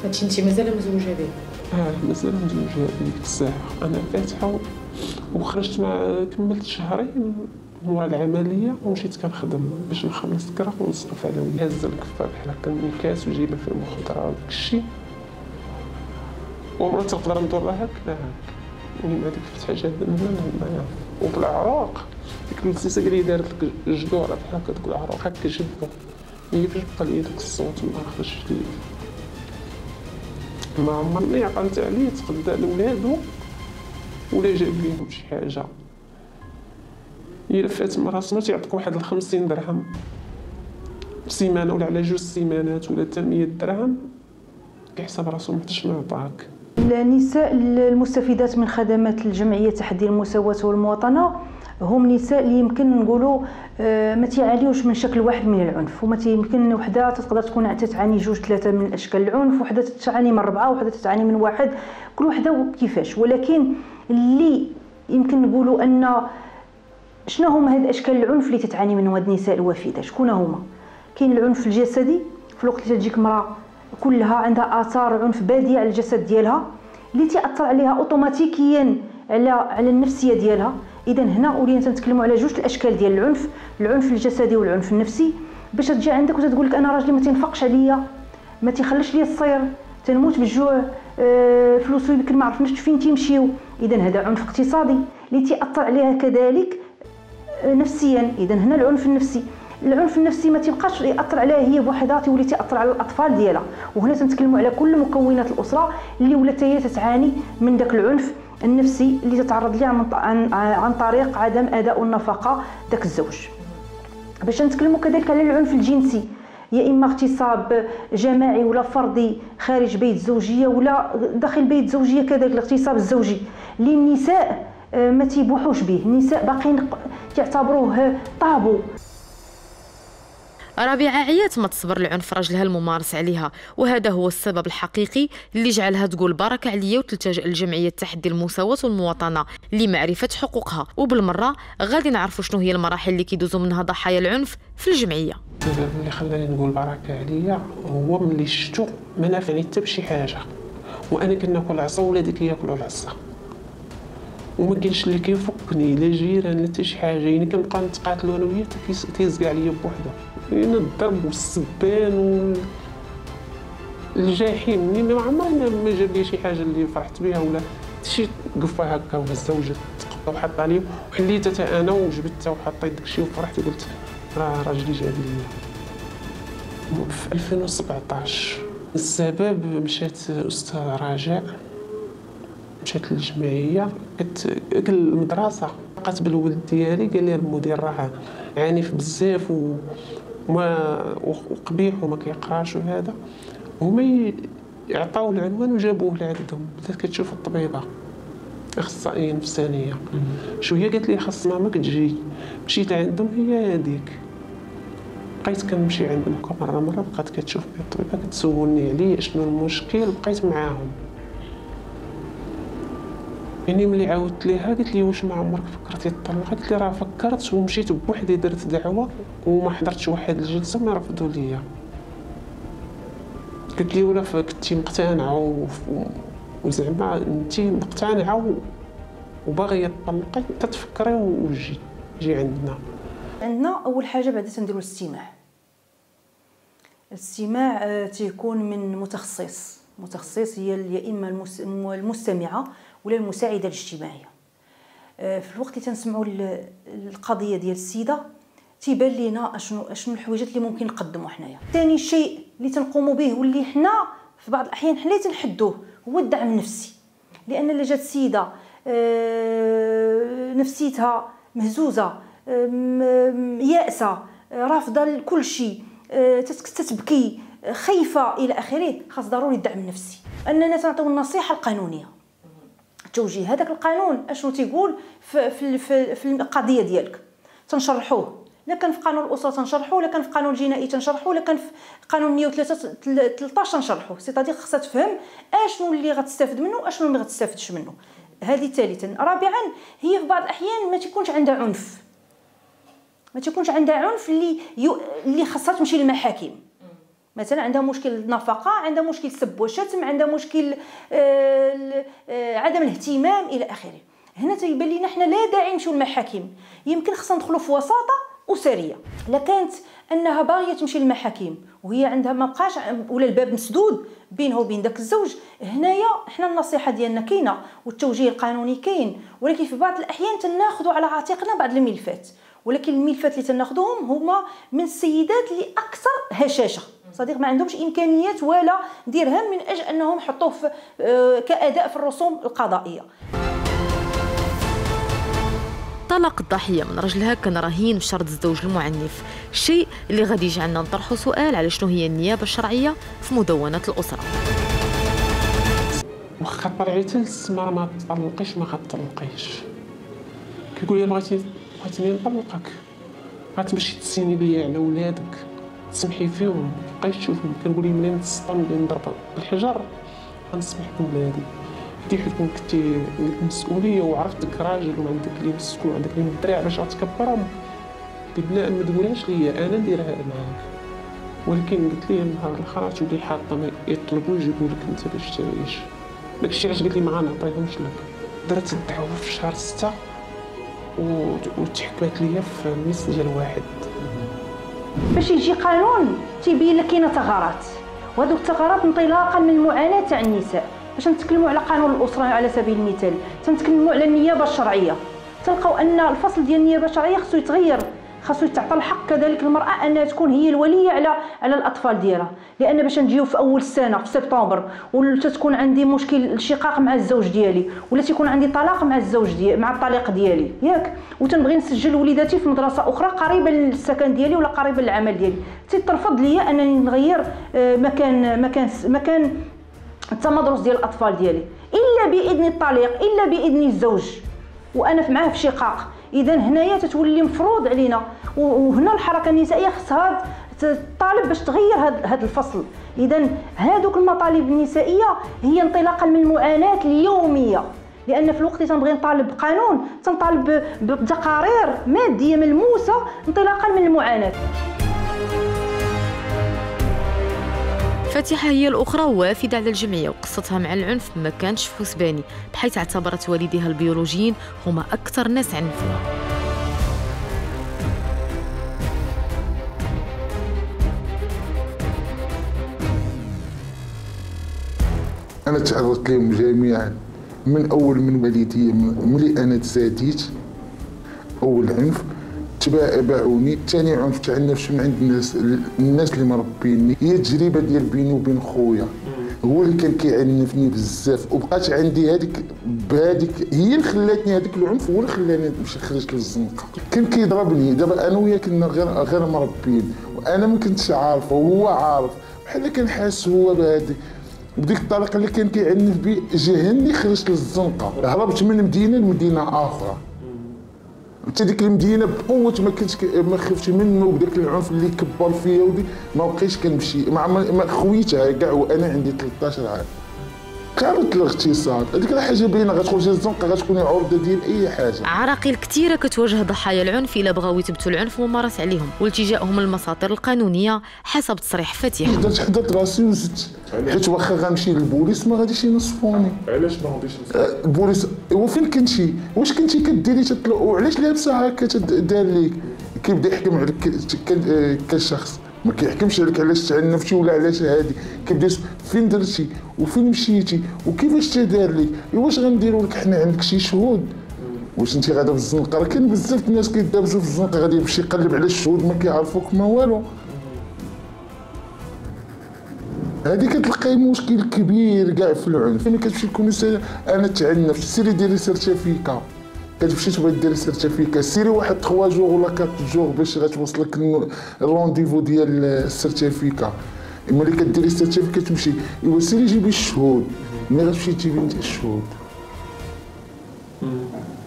K: هادشي انت مازال مزوجة به
E: آه مازال مزوجة ديك الساعة أنا فاتحة و- وخرجت مع كملت شهرين مورا العملية ومشيت كنخدم باش نخلص الكرا ونصرف على ولدي هز الكفة بحال هكا من كاس وجايبة فيه مخدرة وداك الشي ومرات تقدر ندور لها هكا هكا. يعني مع ديك الفتحة جات من هنا العروق ديك المسيسة قال لي دارت لك جدورة بحال هكا دوك العروق هكا جبة هي فاش بقى لي داك الصوت ما خرجش لي ما عمرني عقلت عليه تقدى لولادو ولا جاب ليهم شي حاجة. إلا فات من راسنا تيعطيك واحد الخمسين درهم. سيمانة ولا على جوج سيمانات ولا حتى درهم. كيحسب راسو محتاج نعطاك
I: النساء المستفيدات من خدمات الجمعية تحدي المساواة والمواطنة هم نساء اللي يمكن نقولوا آه، ما تيعانيوش من شكل واحد من العنف وما يمكن وحدة تقدر تكون تتعاني جوج ثلاثة من أشكال العنف وحدة تتعاني من اربعه وحدة تتعاني من واحد كل وحدة كيفاش؟ ولكن اللي يمكن نقولوا أن شنو هما هاد أشكال العنف اللي تتعاني منهم هاد النساء الوافدة؟ شكون هما؟ كاين العنف الجسدي في الوقت اللي تجيك امراه كلها عندها آثار عنف باديه على الجسد ديالها اللي تاثر عليها اوتوماتيكيا على على النفسية ديالها. اذا هنا ولينا تنتكلموا على جوج الأشكال ديال العنف العنف الجسدي والعنف النفسي. باش تجي عندك وتقول لك أنا راجلي ما تنفقش عليا ما تيخليش ليا الصير تنموت بالجوع آه، فلوسو يمكن ما عرفناش فين تيمشيو. اذا هذا عنف اقتصادي اللي تاثر عليها كذلك آه، نفسيا. اذا هنا العنف النفسي. العنف النفسي ما تبقاش يأثر عليها هي بوحدها تولي تأثر على الأطفال ديالها. وهنا تنتكلموا على كل مكونات الأسرة اللي ولات هي تتعاني من داك العنف النفسي اللي تتعرض ليه عن, عن, طريق عدم أداء النفقه داك الزوج. باش نتكلموا كذلك على العنف الجنسي يا إما اغتصاب جماعي ولا فردي خارج بيت زوجية ولا داخل بيت زوجية كذلك الاغتصاب الزوجي. اللي النساء آه، ما تيبوحوش به. النساء باقيين تعتبروه طابو.
D: ربيعة عيات ما تصبر لعنف راجلها الممارس عليها وهذا هو السبب الحقيقي اللي جعلها تقول بركة عليا وتلتجئ لجمعية تحدي المساواة والمواطنة لمعرفة حقوقها. وبالمرة غادي نعرفوا شنو هي المراحل اللي كيدوزوا منها ضحايا العنف في الجمعية.
E: السبب اللي خلاني نقول بركة عليا هو ملي شفتو ما نافعني حتى بشي حاجة وأنا كناكل عصا ولادي كياكلوا العصا. وما كاينش اللي كيفكني لا جيران لا حتى شي حاجة يعني كنبقى نتقاتلوا أنا وياه تيزقى عليا بوحده يعني الضرب والسبان و الجحيم. يعني ما عمرنا ما جاب لي شي حاجة اللي فرحت بها ولا شي قفة هكا وهزه وجات تقطع وحط وحليت حتى أنا وجبدتها وحطيت داكشي وفرحت وقلت راه راجلي جاب لي. في 2017 السبب مشات أستاذ رجاء مشات للجمعية قلت المدرسة بقات بالولد ديالي قال لي المدير راه عنيف بزاف و وقبيح وما كيقراش وهذا. هما يعطاو العنوان وجابوه لعندهم بدات كتشوف الطبيبة أخصائية نفسانية. شوية قالت لي خاص ماماك تجي مشيت عندهم هي هذيك بقيت كنمشي عندهم مره مرة بقات كتشوف الطبيبة كتسولني عليه شنو المشكل بقيت معاهم. يعني ملي عاودت ليها قالت لي واش ما عمرك فكرتي تطلق قلت لي راه فكرت ومشيت بوحدي درت دعوة وما حضرتش واحد الجلسة ما رفضوا ليا. قلت لي ولا كنتي مقتنعة وزعما انت مقتنعة وباغية تطلقي تتفكري وجي جي عندنا.
I: عندنا أول حاجة بعدا تنديروا الاستماع. الاستماع آه، تيكون من متخصص. متخصص هي يا إما المستمعة ولا المساعده الاجتماعية. آه، في الوقت اللي تنسمعوا القضية ديال السيدة تيبان لينا اشنو أشنو الحوايجات اللي ممكن نقدموا حنايا. ثاني شيء اللي تنقوموا به واللي حنا في بعض الأحيان حنا تنحدوه هو الدعم النفسي. لأن اللي جات سيدة آه، نفسيتها مهزوزة يائسة رافضة كل شيء آه، تتبكي خايفة إلى آخره خاص ضروري الدعم النفسي. أننا تنعطيو النصيحة القانونية. التوجيه هذاك القانون. أشنو تيقول في, في, في, في القضية ديالك؟ تنشرحوه. لا كان في قانون الأسرة تنشرحوه لا كان في قانون الجنائي تنشرحوه لا كان في قانون 113 تنشرحوه. سيتادير خصها تفهم أشنو اللي غتستافد منه اشنو اللي ما غتستافدش منه. هذه ثالثا. رابعا هي في بعض الأحيان ما تيكونش عندها عنف. ما تيكونش عندها عنف اللي يو... اللي خاصها تمشي للمحاكم. مثلا عندها مشكل نفقه عندها مشكل سب وشتم عندها مشكل آه، آه، عدم الاهتمام إلى آخره. هنا تيبان لينا حنا لا داعي نمشيو للمحاكم. يمكن خصنا ندخلوا في وساطة أسرية. لا كانت أنها باغية تمشي للمحاكم وهي عندها ما بقاش ولا الباب مسدود بينها وبين داك الزوج هنايا حنا النصيحة ديالنا كاينة والتوجيه القانوني كاين. ولكن في بعض الأحيان تناخذوا على عاتقنا بعض الملفات. ولكن الملفات اللي تناخذوهم هما من السيدات اللي أكثر هشاشة. صديق ما عندهمش إمكانيات ولا درهم من أجل أنهم يحطوه في آه، كأداء في الرسوم القضائية.
D: طلق الضحية من رجلها كان رهين بشرط الزوج المعنف. الشيء اللي غادي يجعلنا نطرحوا سؤال على شنو هي النيابة الشرعية في مدونة الأسرة.
E: واخا طلعتي للسما ما تطلقيش ما غتطلقيش. كيقول لي بغيتي بغيتيني نطلقك. غتمشي تسيني ليا على ولادك. تسمحي فيهم بقيت تشوفهم كنقول لهم ملي نتصطم ملي نضرب بالحجر غنسمح بولادي دي تكون كنتي عندك مسؤولية وعرفتك راجل وعندك اللي مسكو وعندك اللي مدرع باش غتكبرهم بناء ما تقولهاش ليا أنا نديرها معاك. ولكن قلت لي النهار الآخر تولي حاطه يطلبوا يجيبوا لك أنت باش تعيش. داكشي علاش قلت لي ما غنعطيهمش لك. درت الدعوة في شهر ستة وتحكمت ليا في ميس ديال واحد
I: باش يجي قانون تيبين لك كاينة ثغرات وهذوك الثغرات انطلاقا من المعاناه تاع النساء. باش نتكلموا على قانون الأسرة على سبيل المثال. تنتكلموا على النيابة الشرعية. تلقاو أن الفصل ديال النيابة الشرعية خصو يتغير. خاصو يتعطى الحق كذلك المرأة انها تكون هي الوليه على على الأطفال ديالها. لأن باش نجيو في أول السنة في سبتمبر ولا تكون عندي مشكل شقاق مع الزوج ديالي ولا تيكون عندي طلاق مع الزوج ديالي مع الطليق ديالي. ياك؟ وتنبغي نسجل وليداتي في مدرسة أخرى قريبة للسكن ديالي ولا قريبة للعمل ديالي. تترفض ليا أنني نغير آه، مكان مكان مكان التمدرس ديال الأطفال ديالي. إلا بإذن الطليق إلا بإذن الزوج. وأنا معاه في شقاق. اذا هنايا تتولي مفروض علينا. وهنا الحركة النسائية خصها تطالب باش تغير هذا الفصل. اذا هذوك المطالب النسائية هي انطلاقا من المعاناة اليومية. لأن في الوقت تنبغي نطالب بقانون تنطالب بتقارير مادية ملموسة انطلاقا من المعاناة.
D: فاتحة هي الأخرى وافدة على الجمعية وقصتها مع العنف ما كانش فوسباني بحيث اعتبرت والديها البيولوجيين هما أكثر ناس عنفوها
F: أنا تعرضت لهم جميعا من أول من والدي ملي أنا تزاديت. أول عنف باعوني ثاني عنف تعنفت من عند الناس الناس اللي مربيني هي التجربه ديال بيني وبين خويا. هو اللي كان كيعنفني بزاف وبقات عندي هذيك بهذيك هي اللي خلاتني هذيك العنف هو اللي خلاني نمشي خرجت للزنقة. كان كيضربني دابا أنا وياه كنا غير غير مربين وأنا ما كنتش عارفه وهو عارف. بحال كان حاس هو بهذيك بديك الطريقة اللي كان كيعنف بي جهني خرجت للزنقة. هربت من مدينة لمدينة آخرى. انت ديك المدينة بقوة ما كنتش ما خفتش منه وداك العنف اللي كبر فيا ودي ما بقيتش كنمشي. مع ما خويتها كاع وأنا عندي 13 عام. كانت الاغتصاب هذيك الحاجة باينه غتخرج الزنقة غتكوني عرضة ديال أي حاجة.
D: عراقيل كثيره كتواجه ضحايا العنف إلا بغاو يثبتوا العنف ومارس عليهم. والتجائهم للمساطر القانونية حسب تصريح فتيح.
F: درت حددت راسي وزدت حيت واخا غنمشي للبوليس ما غاديش ينصفوني.
J: علاش ما غاديش
F: أه، البوليس هو فين كنتي؟ واش كنتي كديري وعلاش لابسة هكا دار ليك كيبدا يحكم عليك كشخص ما كيحكمش عليك علاش تعنفتي ولا علاش هادي. كيبدا فين درتي وفين مشيتي وكيفاش تدار لك واش غنديروا لك حنا عندك شي شهود؟ واش انت غادا في الزنقة؟ راه كاين بزاف الناس كيدابزوا في الزنقة غادي يمشي يقلب على الشهود ما كيعرفوك ما والو. هذه كتلقاي مشكل كبير كاع في العنف. ملي كتمشي لل commissariat أنا تعنفت سيري ديري certificat كتمشي تبغي دير certificat سيري واحد 3 جوغ ولا 4 جوغ باش غتوصلك ال rendez-vous ديال ال certificat. ملي كديري ال certificat تمشي. ايوا سيري جيبي الشهود. ملي غتمشي تجيبي أنت الشهود.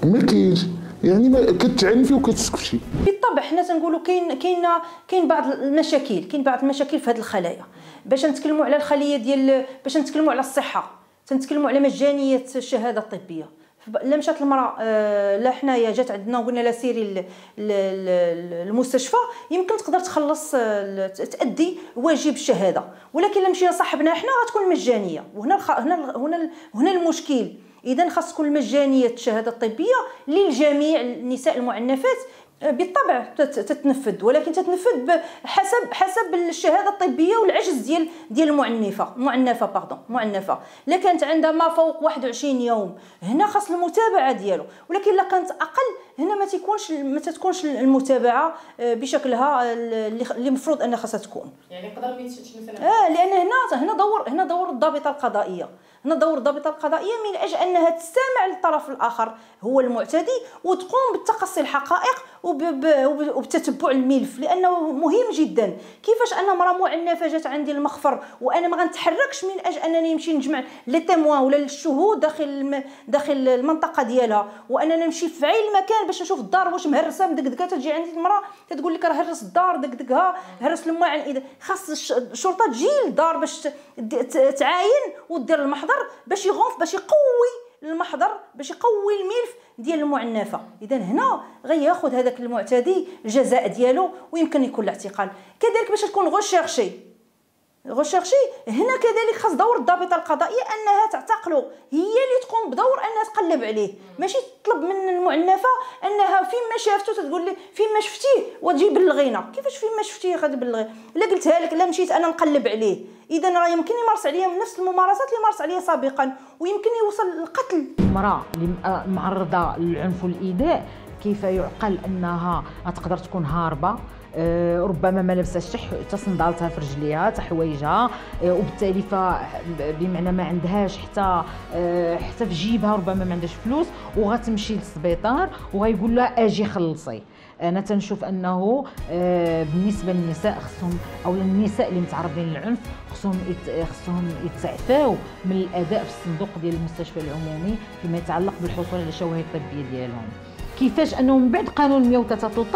F: ما كاينش. يعني ما كتعنفي وكتسكتي
I: بالطبع حنا تنقولوا كاين كاين كاين بعض المشاكل. كاين بعض المشاكل في هذه الخلايا. باش نتكلموا على الخلية ديال باش نتكلموا على الصحة. تنتكلموا على مجانية الشهادة الطبية. لا مشات المرأة آه، لا حنايا جات عندنا وقلنا لها سيري المستشفى يمكن تقدر تخلص آه، تأدي واجب الشهادة. ولكن لا مشينا صاحبنا حنا غتكون مجانية. وهنا هنا هنا هنا المشكل. إذا خاص تكون مجانية الشهادة الطبية للجميع النساء المعنفات بالطبع تتنفذ ولكن تتنفذ حسب حسب الشهادة الطبية والعجز ديال ديال المعنفة معنفة باردون معنفة. إلا كانت عندها ما فوق 21 يوم هنا خاص المتابعة ديالو. ولكن إلا كانت أقل هنا ما تكونش ما تكونش المتابعة آه، بشكلها اللي المفروض أنها خاصها تكون
O: يعني يقدر ما مثلا.
I: آه لأن هنا هنا دور هنا دور الضابطة القضائية. هنا دور الضابطه القضائيه من أجل أنها تستمع للطرف الآخر هو المعتدي وتقوم بالتقصي الحقائق وبتتبع الملف لأنه مهم جدا. كيفاش أنا مراه معنفه جات عندي المخفر وأنا ما غنتحركش من أجل أنني نمشي نجمع لي ولا الشهود داخل داخل المنطقة ديالها واننا نمشي في عين المكان باش نشوف الدار واش مهرسة مدقدقة تجي عندي المراه تقول لك راه هرس الدار دقدقها هرس الماعن خاص الشرطة تجي للدار باش تعاين ودير المحضر. المحضر باش يغونف باش يقوي المحضر باش يقوي الملف ديال المعنفة. اذا هنا غياخذ هذاك المعتدي الجزاء ديالو ويمكن يكون الاعتقال. كذلك باش تكون recherché recherché هنا كذلك خاص دور الضابطه القضائيه أنها تعتقله هي اللي تقوم بدور أنها تقلب عليه. ماشي تطلب من المعنفة أنها فين ما شافته تقول لي فين ما شفتيه وتجي بلغينا كيفاش فين ما شفتيه غادي بلغي لا قلتها لك لا مشيت أنا نقلب عليه. إذا راه يمكن يمارس عليا نفس الممارسات اللي مارس عليا سابقا ويمكن يوصل للقتل.
G: المرأة اللي معرضة للعنف والإيذاء كيف يعقل أنها تقدر تكون هاربة؟ آه، ربما ما لبساش حتى صندالتها في رجليها حتى حوايجها. آه، وبالتالي بمعنى ما عندهاش حتى آه، حتى في جيبها ربما ما عندهاش فلوس وغتمشي للسبيطار وغيقول لها أجي خلصي أنا تنشوف أنه بالنسبة للنساء خصهم أو النساء اللي متعرضين للعنف خصهم خصهم يتعفاو من الأداء في الصندوق ديال المستشفى العمومي فيما يتعلق بالحصول على الشواهد الطبيه ديالهم. كيفاش أنه من بعد قانون 113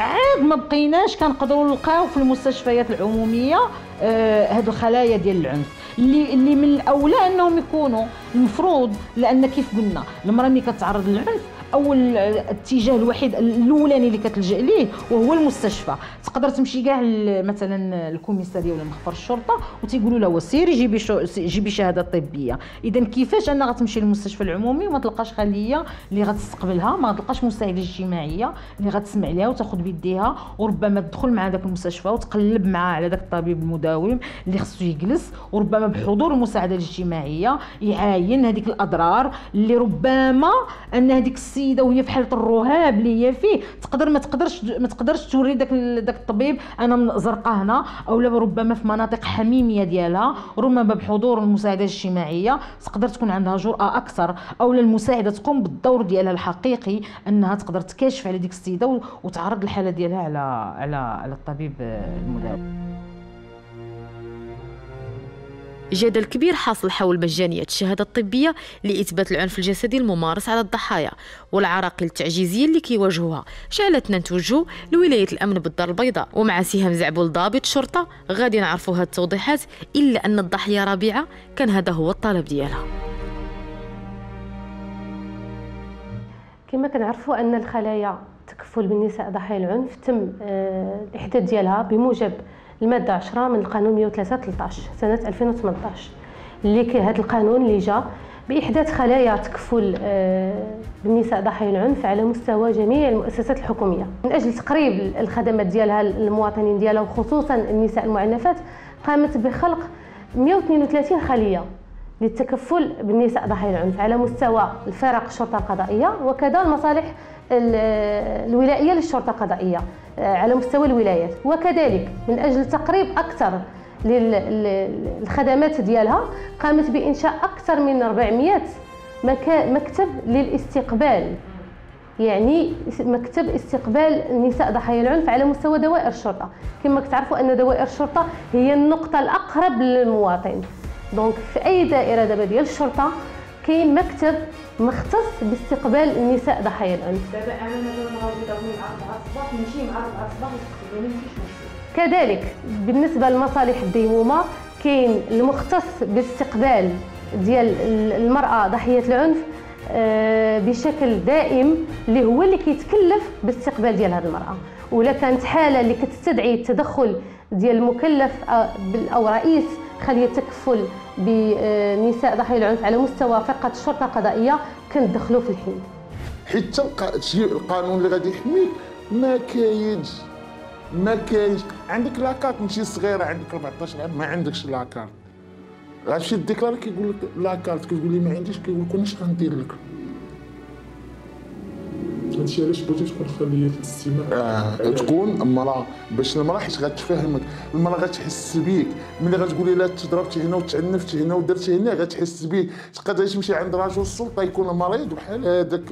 G: عاد ما بقيناش كنقدروا نلقاو في المستشفيات العمومية آه هذو الخلايا ديال العنف. اللي اللي من الأولى أنهم يكونوا المفروض لأن كيف قلنا المرأة ملي كتعرض للعنف اول الاتجاه الوحيد الأولاني اللي كتلجأ ليه وهو المستشفى. تقدر تمشي كاع مثلا الكوميسارية ولا مخفر الشرطة وتيقولوا لها سيري جيبي جيبي شهادة طبية. اذا كيفاش أنا غتمشي للمستشفى العمومي؟ وما تلقاش خلية اللي غتستقبلها ما تلقاش مساعده اجتماعية اللي غتسمع ليها وتاخذ بيديها وربما تدخل مع ذاك المستشفى وتقلب معاه على ذاك الطبيب المداوم اللي خصو يجلس وربما بحضور المساعدة الاجتماعية يعاين هذيك الأضرار اللي ربما أن هذيك السيدة وهي في حالة الرهاب اللي هي فيه. تقدر ما تقدرش ما تقدرش توري داك داك الطبيب أنا زرقاء هنا أو ربما في مناطق حميمية ديالها ربما بحضور المساعدة الاجتماعية تقدر تكون عندها جرأة أكثر. أو المساعدة تقوم بالدور ديالها الحقيقي أنها تقدر تكاشف على ديك السيدة وتعرض الحالة ديالها على على على الطبيب المداوم.
D: جدل كبير حاصل حول مجانية الشهادة الطبية لإثبات العنف الجسدي الممارس على الضحايا والعراقيل التعجيزية اللي كيواجهوها. شعلتنا نتوجهوا لولاية الأمن بالدار البيضاء ومع سهام زعبول ضابط شرطة غادي نعرفوا هاد التوضيحات إلا أن الضحية رابعة كان هذا هو الطلب ديالها.
P: كما كنعرفوا أن الخلايا تكفل بالنساء ضحايا العنف تم آه، الإحداث ديالها بموجب المادة 10 من القانون 103 13 سنة 2018 اللي هذا القانون اللي جا باحداث خلايا تكفل آه، بالنساء ضحايا العنف على مستوى جميع المؤسسات الحكومية. من أجل تقريب الخدمات ديالها للمواطنين ديالها وخصوصا النساء المعنفات قامت بخلق 132 خلية للتكفل بالنساء ضحايا العنف على مستوى الفرق الشرطه القضائيه وكذا المصالح الولائيه للشرطة القضائية آه، على مستوى الولايات. وكذلك من أجل تقريب أكثر للخدمات ديالها قامت بإنشاء أكثر من 400 مكتب للاستقبال. يعني مكتب استقبال النساء ضحايا العنف على مستوى دوائر الشرطة. كما كتعرفوا أن دوائر الشرطة هي النقطة الأقرب للمواطن. دونك في أي دائرة دابا ديال الشرطة كاين مكتب مختص باستقبال النساء ضحايا العنف دابا أنا مثلا غادي نضربني مع 4 الصباح نمشي مع 4 الصباح يستقبلوني كذلك بالنسبة لمصالح الديمومه كاين المختص باستقبال ديال المرأة ضحية العنف آه، بشكل دائم اللي هو اللي كيتكلف باستقبال ديال هذه المرأة. ولا كانت حالة اللي كتستدعي التدخل ديال المكلف آه، أو رئيس خليه تكفل بنساء ضحايا العنف على مستوى فرقه الشرطه القضائيه كندخلوا في الحين
F: حتى القانون اللي غادي يحميك ما كاينش. ما كاينش. عندك la carte ماشي صغيرة عندك 14 عام ما عندكش la carte غتمشي déclarer كيقول لك la carte كتقول لي ما عنديش كيقول لك اش غندير لك.
J: هادشي علاش بغيتي تكون خليه الاستماع
F: آه تكون امراه باش المراه حيت غتفهمك المراه غتحس بيك. ملي غتقولي لا تضربتي هنا وتعنفتي هنا ودرتي هنا غتحس بيك. تقدر تمشي عند رجل السلطه يكون مريض بحال هذاك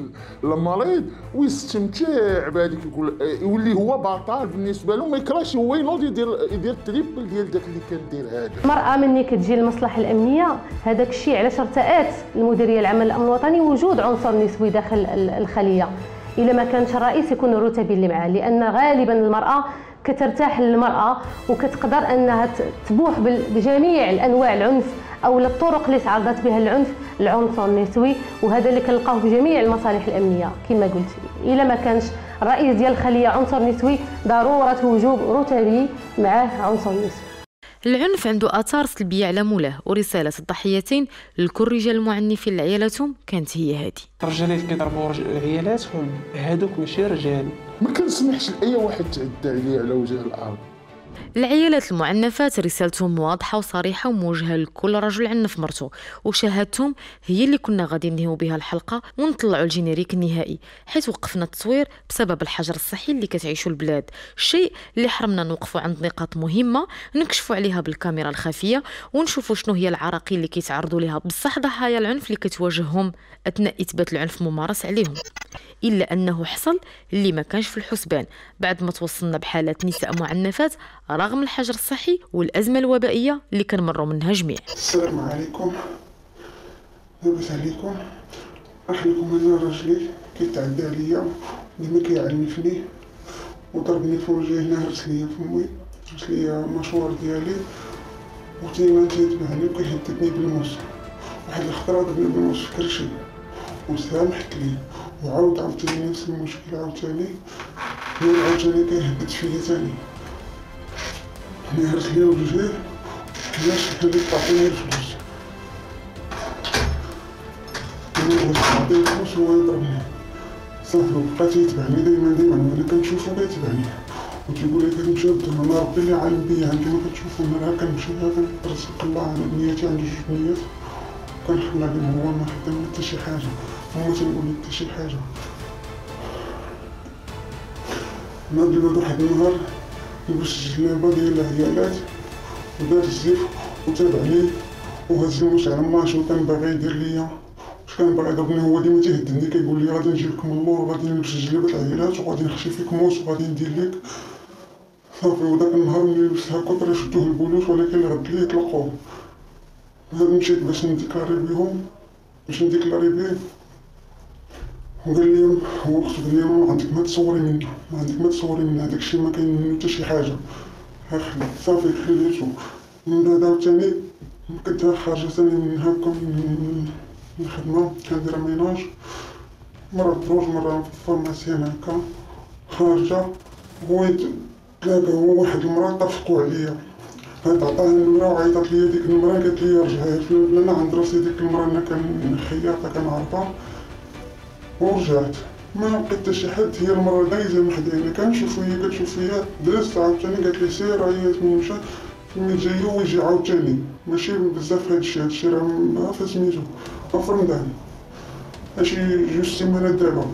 F: المريض ويستمتع بهذيك يقول يولي هو بطل بالنسبة له. ما يكرهش هو ينوض يدير يدير triple ديال داك اللي كندير هذا.
P: المراه مني كتجي للمصلحه الأمنية. هذاك الشيء علاش ارتأت؟ المديرية العامه للامن الوطني وجود عنصر نسوي داخل الخلية. الا ما كانش الرئيس يكون الرتبي اللي معاه لأن غالبا المرأة كترتاح للمرأة وكتقدر أنها تبوح بجميع الأنواع العنف أو الطرق اللي تعرضت بها العنف العنصر النسوي وهذا اللي كنلقاوه في جميع المصالح الأمنية كما قلت. الا ما كانش الرئيس ديال الخلية عنصر نسوي ضرورة وجوب رتبي معاه عنصر نسوي.
D: العنف عنده آثار سلبية على مولاه ورسالة الضحيتين لكل رجال المعنفين لعيالاتهم كانت هي هذه
E: الرجال اللي كيضربوا رج- عيالاتهم هادوك ماشي رجال.
F: ما كنسمحش لأي واحد تعدى عليه على وجه الأرض.
D: العيالات المعنفات رسالتهم واضحة وصريحة وموجهة لكل رجل عنف مرته. وشهادتهم هي اللي كنا غادي ننهيو بها الحلقة ونطلعوا الجينيريك النهائي حيث وقفنا التصوير بسبب الحجر الصحي اللي كتعيشوا البلاد. الشيء اللي حرمنا نوقفوا عند نقاط مهمة نكشفوا عليها بالكاميرا الخفية ونشوفوا شنو هي العراقيل اللي كيتعرضوا لها. بصح ضحايا العنف اللي كتواجههم أثناء إثبات العنف ممارس عليهم. إلا أنه حصل اللي ما كانش في الحسبان. بعد ما توصلنا بحالات نساء معنفات رغم الحجر الصحي والأزمة الوبائية اللي كنمروا منها جميع.
J: السلام عليكم. لاباس عليكم. راح لكم أنا راجلي كيتعدى عليا. ديما كيعنفني وضربني في وجهي هنا هرس ليا فمي هرس ليا المشوار ديالي وديما تيتبعني وكيهددني بالموس. واحد الخطرة ضربني بالموس في كرشي. وسامحت ليه وعاود عاوتاني نفس المشكل عاوتاني. هو عاوتاني كيهدد فيا تاني. ليا وجهي علاش خليك تعطيني الفلوس بغيت نعطيه الفلوس وهو يضربني صافي بقى تيتبعني دايما دايما وأنا كنشوفو كيتبعني وتيقول لي كنمشي للدار أنا ربي اللي عالم بيا عندي ما كتشوفو أنا راه كنمشي كنرزق الله على بنياتي عندي جوج بنيات وكنحمل عليهم هو ما خدام حتى شي حاجة هما تيقول لي حتى شي حاجة بعد واحد النهار لبس الجلابه ديال العيالات ودار الزيف وتابعني وهز على ماشي وكان باغي يدير ليا. واش كان باغي يضربني هو ديما تيهددني كيقول لي غادي نجيبك من اللور وغادي نلبس جلابة العيالات وغادي نخشي فيك موس وغادي ندير ليك صافي وداك النهار ملي لبس هكا طرا شدوه البوليس ولكن الغد لي يطلقوه هاد مشيت باش ن déclarer بيهم باش ن déclarer بيه. وقال لي اختو قال لي ما عندك ما تصوري منه ما عندك ما تصوري منه هداك الشيء ما كاين منه حتى شي حاجة. صافي خليتو من بعد عاوتاني كنت خارجة تاني من هاكا من من الخدمة كندير ménage. مرة دروج مرة في ال pharmacien هاكا خارجة هو تلاقى هو واحد المرا طفقوا عليا. هاد عطاها النمرة وعيطت ليا ديك النمرة قالت لي رجعي أنا عند راسي ديك المرا أنا كان خياطة كنعرفها. ورجعت. ما شي حد. هي المرة دايزة من حدايا كنشوف هي كتشوف فيا دزت عاوتاني. قالت لي سير هي مشى ملي هو يجي عاوتاني. ماشي بزاف هادشي هادشي راه ما عارفة سميتو. في رمضان ماشي جوج سيمانات دابا.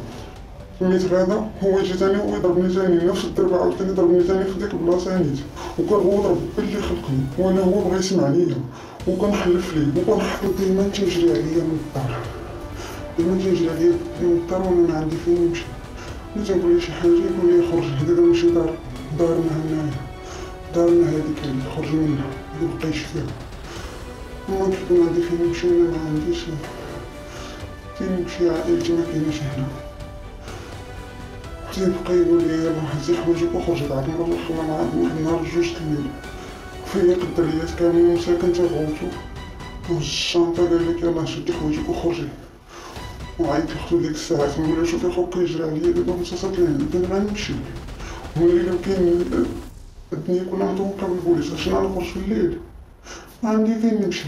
J: سميت غادا هو يجي تاني هو يضربني تاني. نفس الضربة عاوتاني ضربني تاني في ديك البلاصة نيت وكان هو ضرب باللي خلقني. وأنا هو بغا يسمع ليا وكنحلف ليه وكنحفظ ديما تيجري عليا من الدار. تيجري عليا من الدار وأنا عندي فين نمشي ملي تنقول شي حاجة؟ يقول لي خرج هذاك ماشي دار دارنا هنايا دارنا هذيك اللي خرج منها ما بقيش فيها وما كيكون عندي فين نمشي أنا ما عنديش فين نمشي عائلتي ما كايناش هنا. تيبقى يقول لي يلاه هزي حوايجك وخرج بعد مرة وخلى معاه واحد النهار جوج الليل فيا قدريات كاملين مساكن تغوتو وهز الشنطة قال لك يلاه شدي حوايجك وخرجي وعيط لختو ديك الساعة تنقول لها شوفي خوك كيجري عليا دابا ليه قلت لها غنمشي ولي لو كاين الدنيا كلها متوقع بالبوليس عشان نخرج في الليل؟ ما عندي فين نمشي.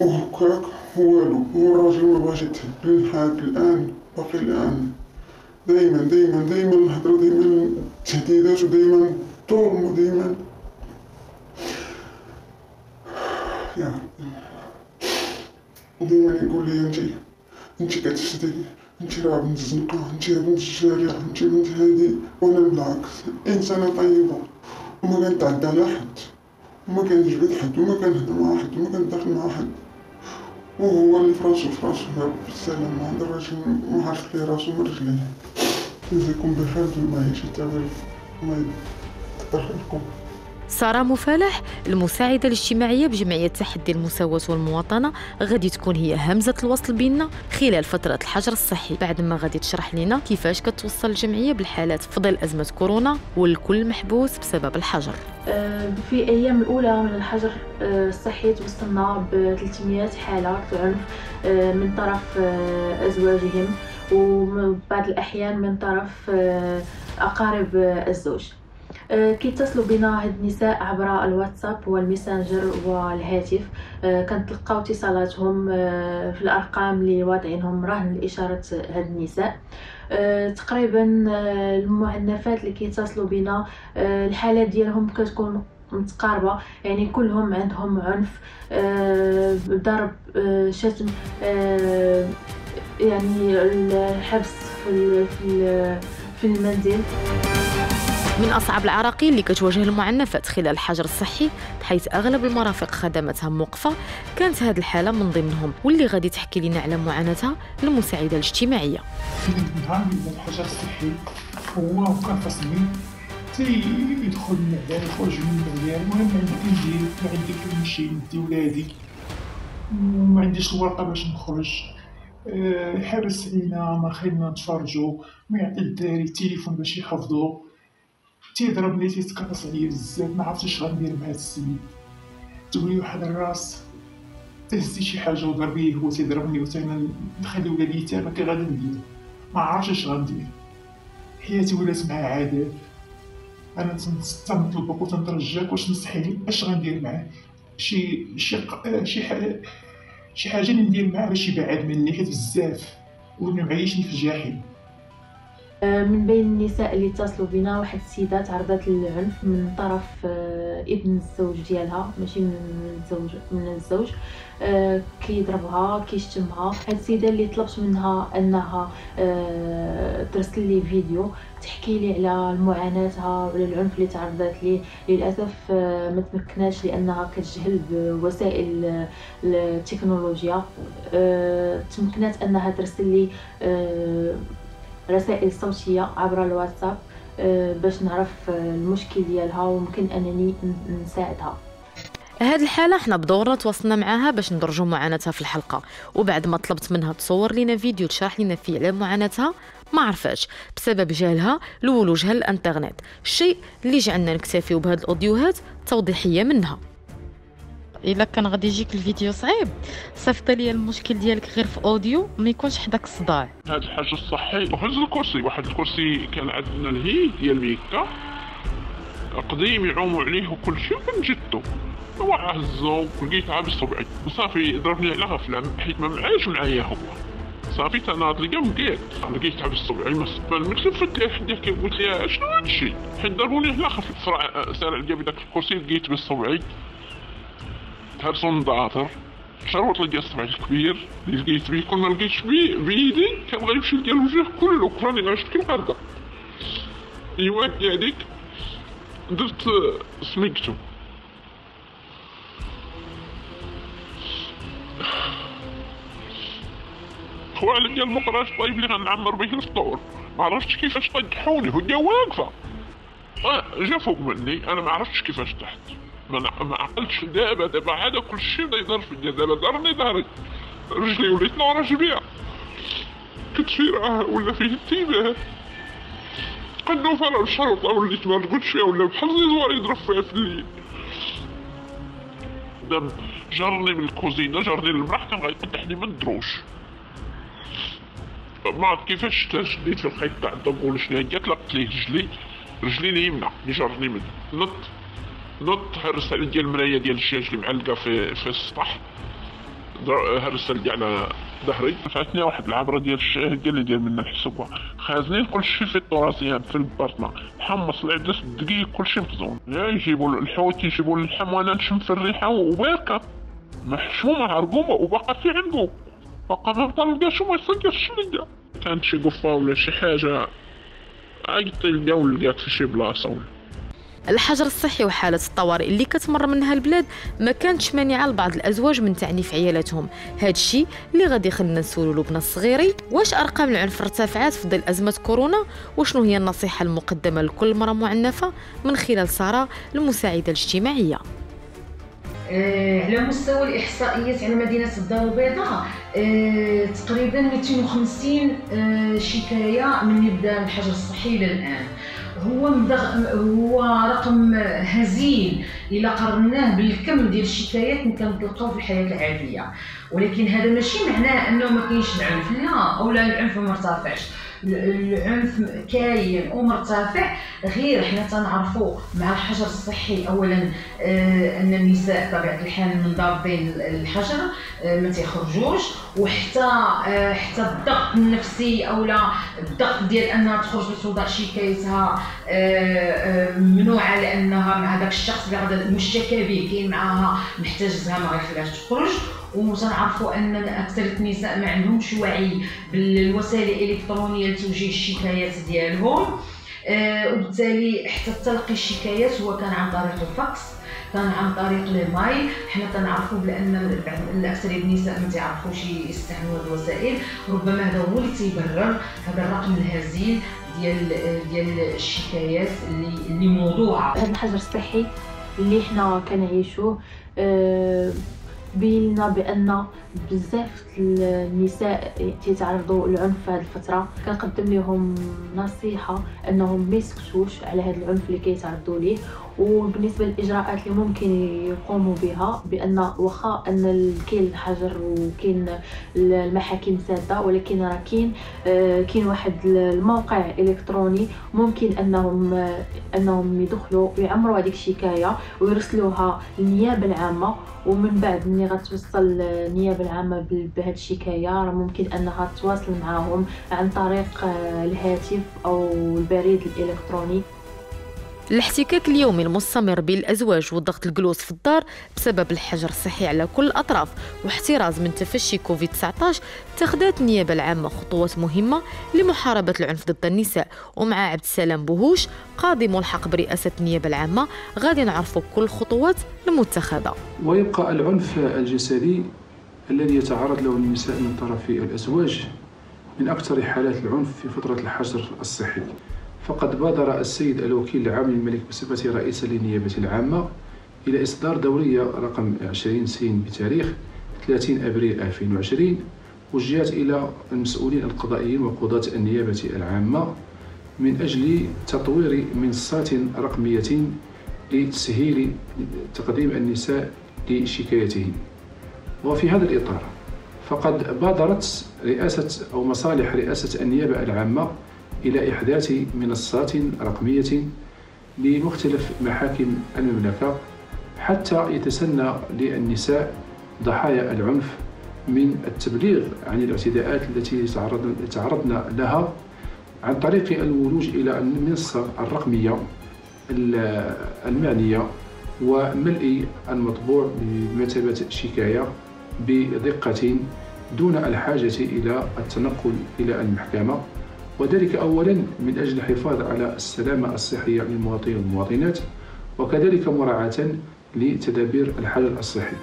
J: وهكاك والو هو الراجل ما بغاش يتهد لحد الآن باقي الآن. دايما دايما دايما الهضرة دايما التهديدات ودايما الظلم ودايما. يا ربي. دايما يقول لي انت انت كتفسدي انت راه بنت الزنقة انت بنت الشارع انت بنت هادي وأنا بالعكس انسانة طيبة وما كنتعدى على حد وما كنجبد حد وما كنهضر مع حد وما كندخل مع حد وهو اللي في راسو في راسو يا رب السلامة هذا الراجل ما عرف لي راسو من رجليه يجزيكم بخير يعيش التوالي الله يكتر خيركم
D: سارة مفالح المساعدة الاجتماعية بجمعية تحدي المساواة والمواطنة غادي تكون هي همزة الوصل بيننا خلال فترة الحجر الصحي. بعد ما غادي تشرح لنا كيفاش كتوصل الجمعية بالحالات في ظل أزمة كورونا والكل محبوس بسبب الحجر.
O: آه، في الأيام الأولى من الحجر آه، الصحي توصلنا ب 300 حالة عنف آه، من طرف أزواجهم وبعض الأحيان من طرف أقارب الزوج. كيتصلوا بنا هاد النساء عبر الواتساب والميسنجر والهاتف كنتلقاو اتصالاتهم في الأرقام اللي واضعينهم رهن لإشارة هاد النساء. تقريبا المعنفات اللي كيتصلوا بنا الحالات ديالهم كتكون متقاربة يعني كلهم عندهم عنف ضرب شتم يعني الحبس في في المنزل.
D: من أصعب العراقيل اللي كتواجه المعنفات خلال الحجر الصحي بحيث أغلب المرافق خدماتها موقفة كانت هذه الحالة من ضمنهم واللي غادي تحكي لنا على معاناتها المساعدة الاجتماعية.
Q: من الحجر الصحي هو كان فصلي تي يدخل من بعدا يخرج من بعدا المهم عندي نجي ما عندي نمشي ندي ولادي وما عنديش الورقة باش نخرج. حابس علينا ما خلينا نتفرجو ما يعطي الدراري التليفون باش يحفظو تيضربني تيتكرس عليا بزاف ما عرفتش غندير مع هاد السيد. تقولي واحد الراس تهزي شي حاجة وضربيه هو تيضربني وتانا نخلي ولادي تما كي غادي ندير. ما عرفتش اش غندير. حياتي ولات معاه عذاب أنا تنطلبك وتنترجاك واش تنصحيني أش غندير معاه. شي شي شي حاجة شي حاجة ندير معاه باش يبعد مني حيت بزاف. وانه معيشني في الجحيم
O: من بين النساء اللي اتصلوا بنا واحد السيدة تعرضت للعنف من طرف آه، ابن الزوج ديالها ماشي من الزوج من الزوج. آه، كيضربها كيشتمها. هاد السيدة اللي طلبت منها أنها ترسل لي فيديو تحكي لي على معاناتها وعلى العنف اللي تعرضت ليه. للأسف ما تمكناش لأنها كتجهل بوسائل التكنولوجيا. تمكنت أنها ترسل لي رسائل صوتية عبر الواتساب آه، باش نعرف آه، المشكل ديالها وممكن أنني نساعدها.
D: هاد الحالة حنا بدورنا تواصلنا معاها باش ندرجو معاناتها في الحلقة. وبعد ما طلبت منها تصور لنا فيديو تشرح لنا فيه على معاناتها ما عرفاش. بسبب جهلها لولوجها الإنترنت. الشيء اللي جعلنا نكتفيو بهاد الأوديوهات توضيحية منها. إلا كان غادي يجيك الفيديو صعيب. صيفط لي المشكل ديالك غير في أوديو ما يكونش حداك الصداع
Q: هذا الحاجة الصحي وهز الكرسي واحد الكرسي كان عندنا الهي ديال ميكا. قديم يعوموا عليه وكل شيء وكنجدو هو هزو لقيت عابس صبعي وصافي ضربني على غفله حيت ما معاش معايا هو. صافي تناض لقى وقيت لقيت عابس صبعي ما المكتب فتح حداه قلت لها شنو هادشي؟ حيت ضربوني على خفيف. سارع لقى بداك الكرسي لقيت بصبعي هرسون ضعتر شروط الصبع الكبير اللي لقيت بيه كل ما لقيتش بيه بيدي كان غيمشي لقى الوجه كله كراني غاشت كي القردة ايوا هذيك درت سميكتو. خويا لقى المقراش طيب اللي غنعمر به الفطور ما عرفتش كيفاش طيحوني. وهي واقفة. آه جا فوق مني. أنا ما عرفتش كيفاش تحت ما ما عقلتش دابا دابا هذا كل شيء بدا يضر فيا دابا ضرني ظهري رجلي وليت نعرج بيها كتفي راه ولا فيه انتباه قدو فرع الشرطة وليت ما نقولش فيها ولا بحال زوار يضرب فيها في الليل. دم جرني من الكوزينة جرني للمرح كان غيقدحني من الدروش. ما عرفت كيفاش شديت في الخيط تاع الدبول شنو هي طلقت ليه رجلي. رجلي اليمنى جرني من نط نط هرس ديال المرايه ديال الشاش اللي معلقة في في السطح. هرس على ظهري فاتني واحد العبرة ديال الشاه قال لي ديال منا الحسبه خازنين كلشي في الطراسيان في البارتنا حمص العدس الدقيق كلشي مخزون. يا يجيبوا الحوت يجيبوا اللحم وأنا نشم في الريحة وباركه محشومة عرقومة وباقا في عنقو باقا ما طلقاش وما يصقرش ليا. كانت شي قفة ولا شي حاجة. عيط تلقى ولقاك في شي بلاصة ولا.
D: الحجر الصحي وحالة الطوارئ اللي كتمر منها البلاد ما كانتش مانعة لبعض الأزواج من تعنيف عيالاتهم. هذا الشيء اللي غادي يخلينا نسولو لبنى الصغيري واش أرقام العنف ارتفعت في ظل أزمة كورونا وشنو هي النصيحة المقدمة لكل مرة معنفة من خلال سارة المساعدة الاجتماعية.
G: آه، على مستوى الإحصائيات على مدينة الدار البيضاء آه، تقريبا 250 آه، شكاية من يبدا الحجر الصحي إلى هو هو رقم هزيل إلى قارناه بالكم ديال الشكايات اللي كنتلقاو في الحياة العادية. ولكن هذا ماشي معناه أنه ما كاينش العنف لا أو لا العنف ما مرتفعش. العنف كاين ومرتفع غير حنا تنعرفوا مع الحجر الصحي اولا آه، أن النساء بطبيعة الحال من ضاربين الحجر آه، ما تيخرجوش. وحتى آه، حتى الضغط النفسي أو لا الضغط ديال أنها تخرج وتوضع شكايتها ممنوعة لأنها مع هذاك الشخص اللي غادا مشتكى به كاين معاها محتاجها ما غيخليهاش تخرج. وتنعرفوا أن أكثر النساء ما عندهمش وعي بالوسائل الإلكترونية لتوجيه الشكايات ديالهم. آه وبالتالي حتى تلقي الشكايات هو كان عن طريق الفاكس كان عن طريق ال mail حنا تنعرفوا بأن الاكثريه النساء ما تعرفوش يستعملوا الوسائل. ربما هذا هو اللي تيبرر. هذا الرقم الهزيل ديال ديال الشكايات اللي اللي موضوعة.
O: هذا الحجر الصحي اللي حنا كنعيشوه آه بينا بأن بزاف النساء تيتعرضوا للعنف في هذه الفترة. كنقدم لهم نصيحة أنهم ما يسكتوش على هذا العنف اللي كيتعرضوا ليه. وبالنسبة للإجراءات اللي ممكن يقوموا بها بأن واخا أن كاين الحجر وكاين المحاكم سادة ولكن راه كاين آه، كاين واحد الموقع إلكتروني ممكن أنهم أنهم يدخلوا ويعمروا هذيك الشكاية ويرسلوها للنيابة العامة. ومن بعد ملي غتوصل النيابة العامة بهذه الشكاية راه ممكن أنها تواصل معهم عن طريق آه، الهاتف أو البريد الإلكتروني.
D: الاحتكاك اليومي المستمر بين الأزواج والضغط الجلوس في الدار بسبب الحجر الصحي على كل الأطراف واحتراز من تفشي كوفيد 19 اتخذت النيابة العامة خطوات مهمة لمحاربة العنف ضد النساء. ومع عبد السلام بوهوش قاضي ملحق برئاسة النيابة العامة غادي نعرفوا كل الخطوات المتخذة
R: ويبقى العنف الجسدي الذي يتعرض له النساء من طرف الأزواج من أكثر حالات العنف في فترة الحجر الصحي. فقد بادر السيد الوكيل العام للملك بصفة رئيسا للنيابة العامة إلى إصدار دورية رقم 20 سين بتاريخ 30 أبريل 2020 وجهت إلى المسؤولين القضائيين وقضاة النيابة العامة من أجل تطوير منصات رقمية لتسهيل تقديم النساء لشكايتهن وفي هذا الإطار فقد بادرت رئاسة أو مصالح رئاسة النيابة العامة إلى إحداث منصات رقمية لمختلف محاكم المملكة حتى يتسنى للنساء ضحايا العنف من التبليغ عن الاعتداءات التي تعرضنا لها عن طريق الولوج إلى المنصة الرقمية المعنية وملء المطبوع بمثابة شكاية بدقة دون الحاجة إلى التنقل إلى المحكمة. وذلك أولا من أجل الحفاظ على السلامة الصحية للمواطنين والمواطنات وكذلك مراعاة لتدابير الحجر الصحي.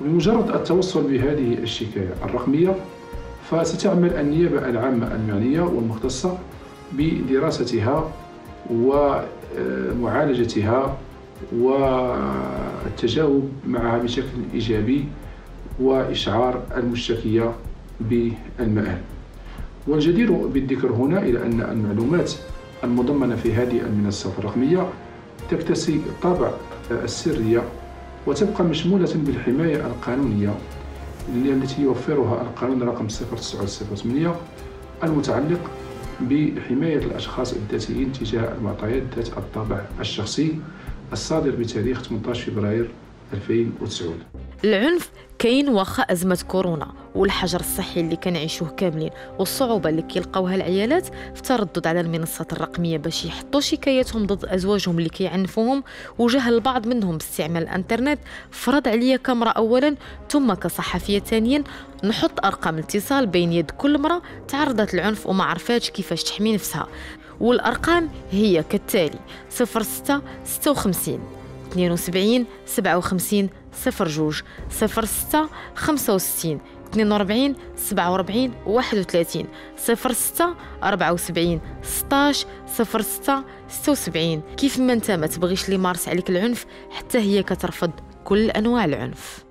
R: وبمجرد التوصل بهذه الشكاية الرقمية فستعمل النيابة العامة المعنية والمختصة بدراستها ومعالجتها والتجاوب معها بشكل إيجابي وإشعار المشتكية بالمآل. والجدير بالذكر هنا إلى أن المعلومات المضمنة في هذه المنصات الرقمية تكتسي طابع السرية وتبقى مشمولة بالحماية القانونية التي يوفرها القانون رقم 0908 المتعلق بحماية الأشخاص الذاتيين تجاه المعطيات ذات الطابع الشخصي الصادر بتاريخ 18 فبراير 2009
D: العنف كاين واخا أزمة كورونا والحجر الصحي اللي كنعيشوه كاملين والصعوبة اللي كيلقاوها العيالات في التردد على المنصات الرقمية باش يحطوا شكاياتهم ضد أزواجهم اللي كيعنفوهم وجهل البعض منهم باستعمال الإنترنت. فرض عليا كاميرا أولا ثم كصحفية ثانيا نحط أرقام الاتصال بين يد كل مرة تعرضت للعنف وما عرفاتش كيفاش تحمي نفسها. والأرقام هي كالتالي 06 56 72 57 02 06 65 42 47 31 06 74 16 06 76 كيف ما انت ما تبغيش اللي يمارس عليك العنف حتى هي كترفض كل أنواع العنف.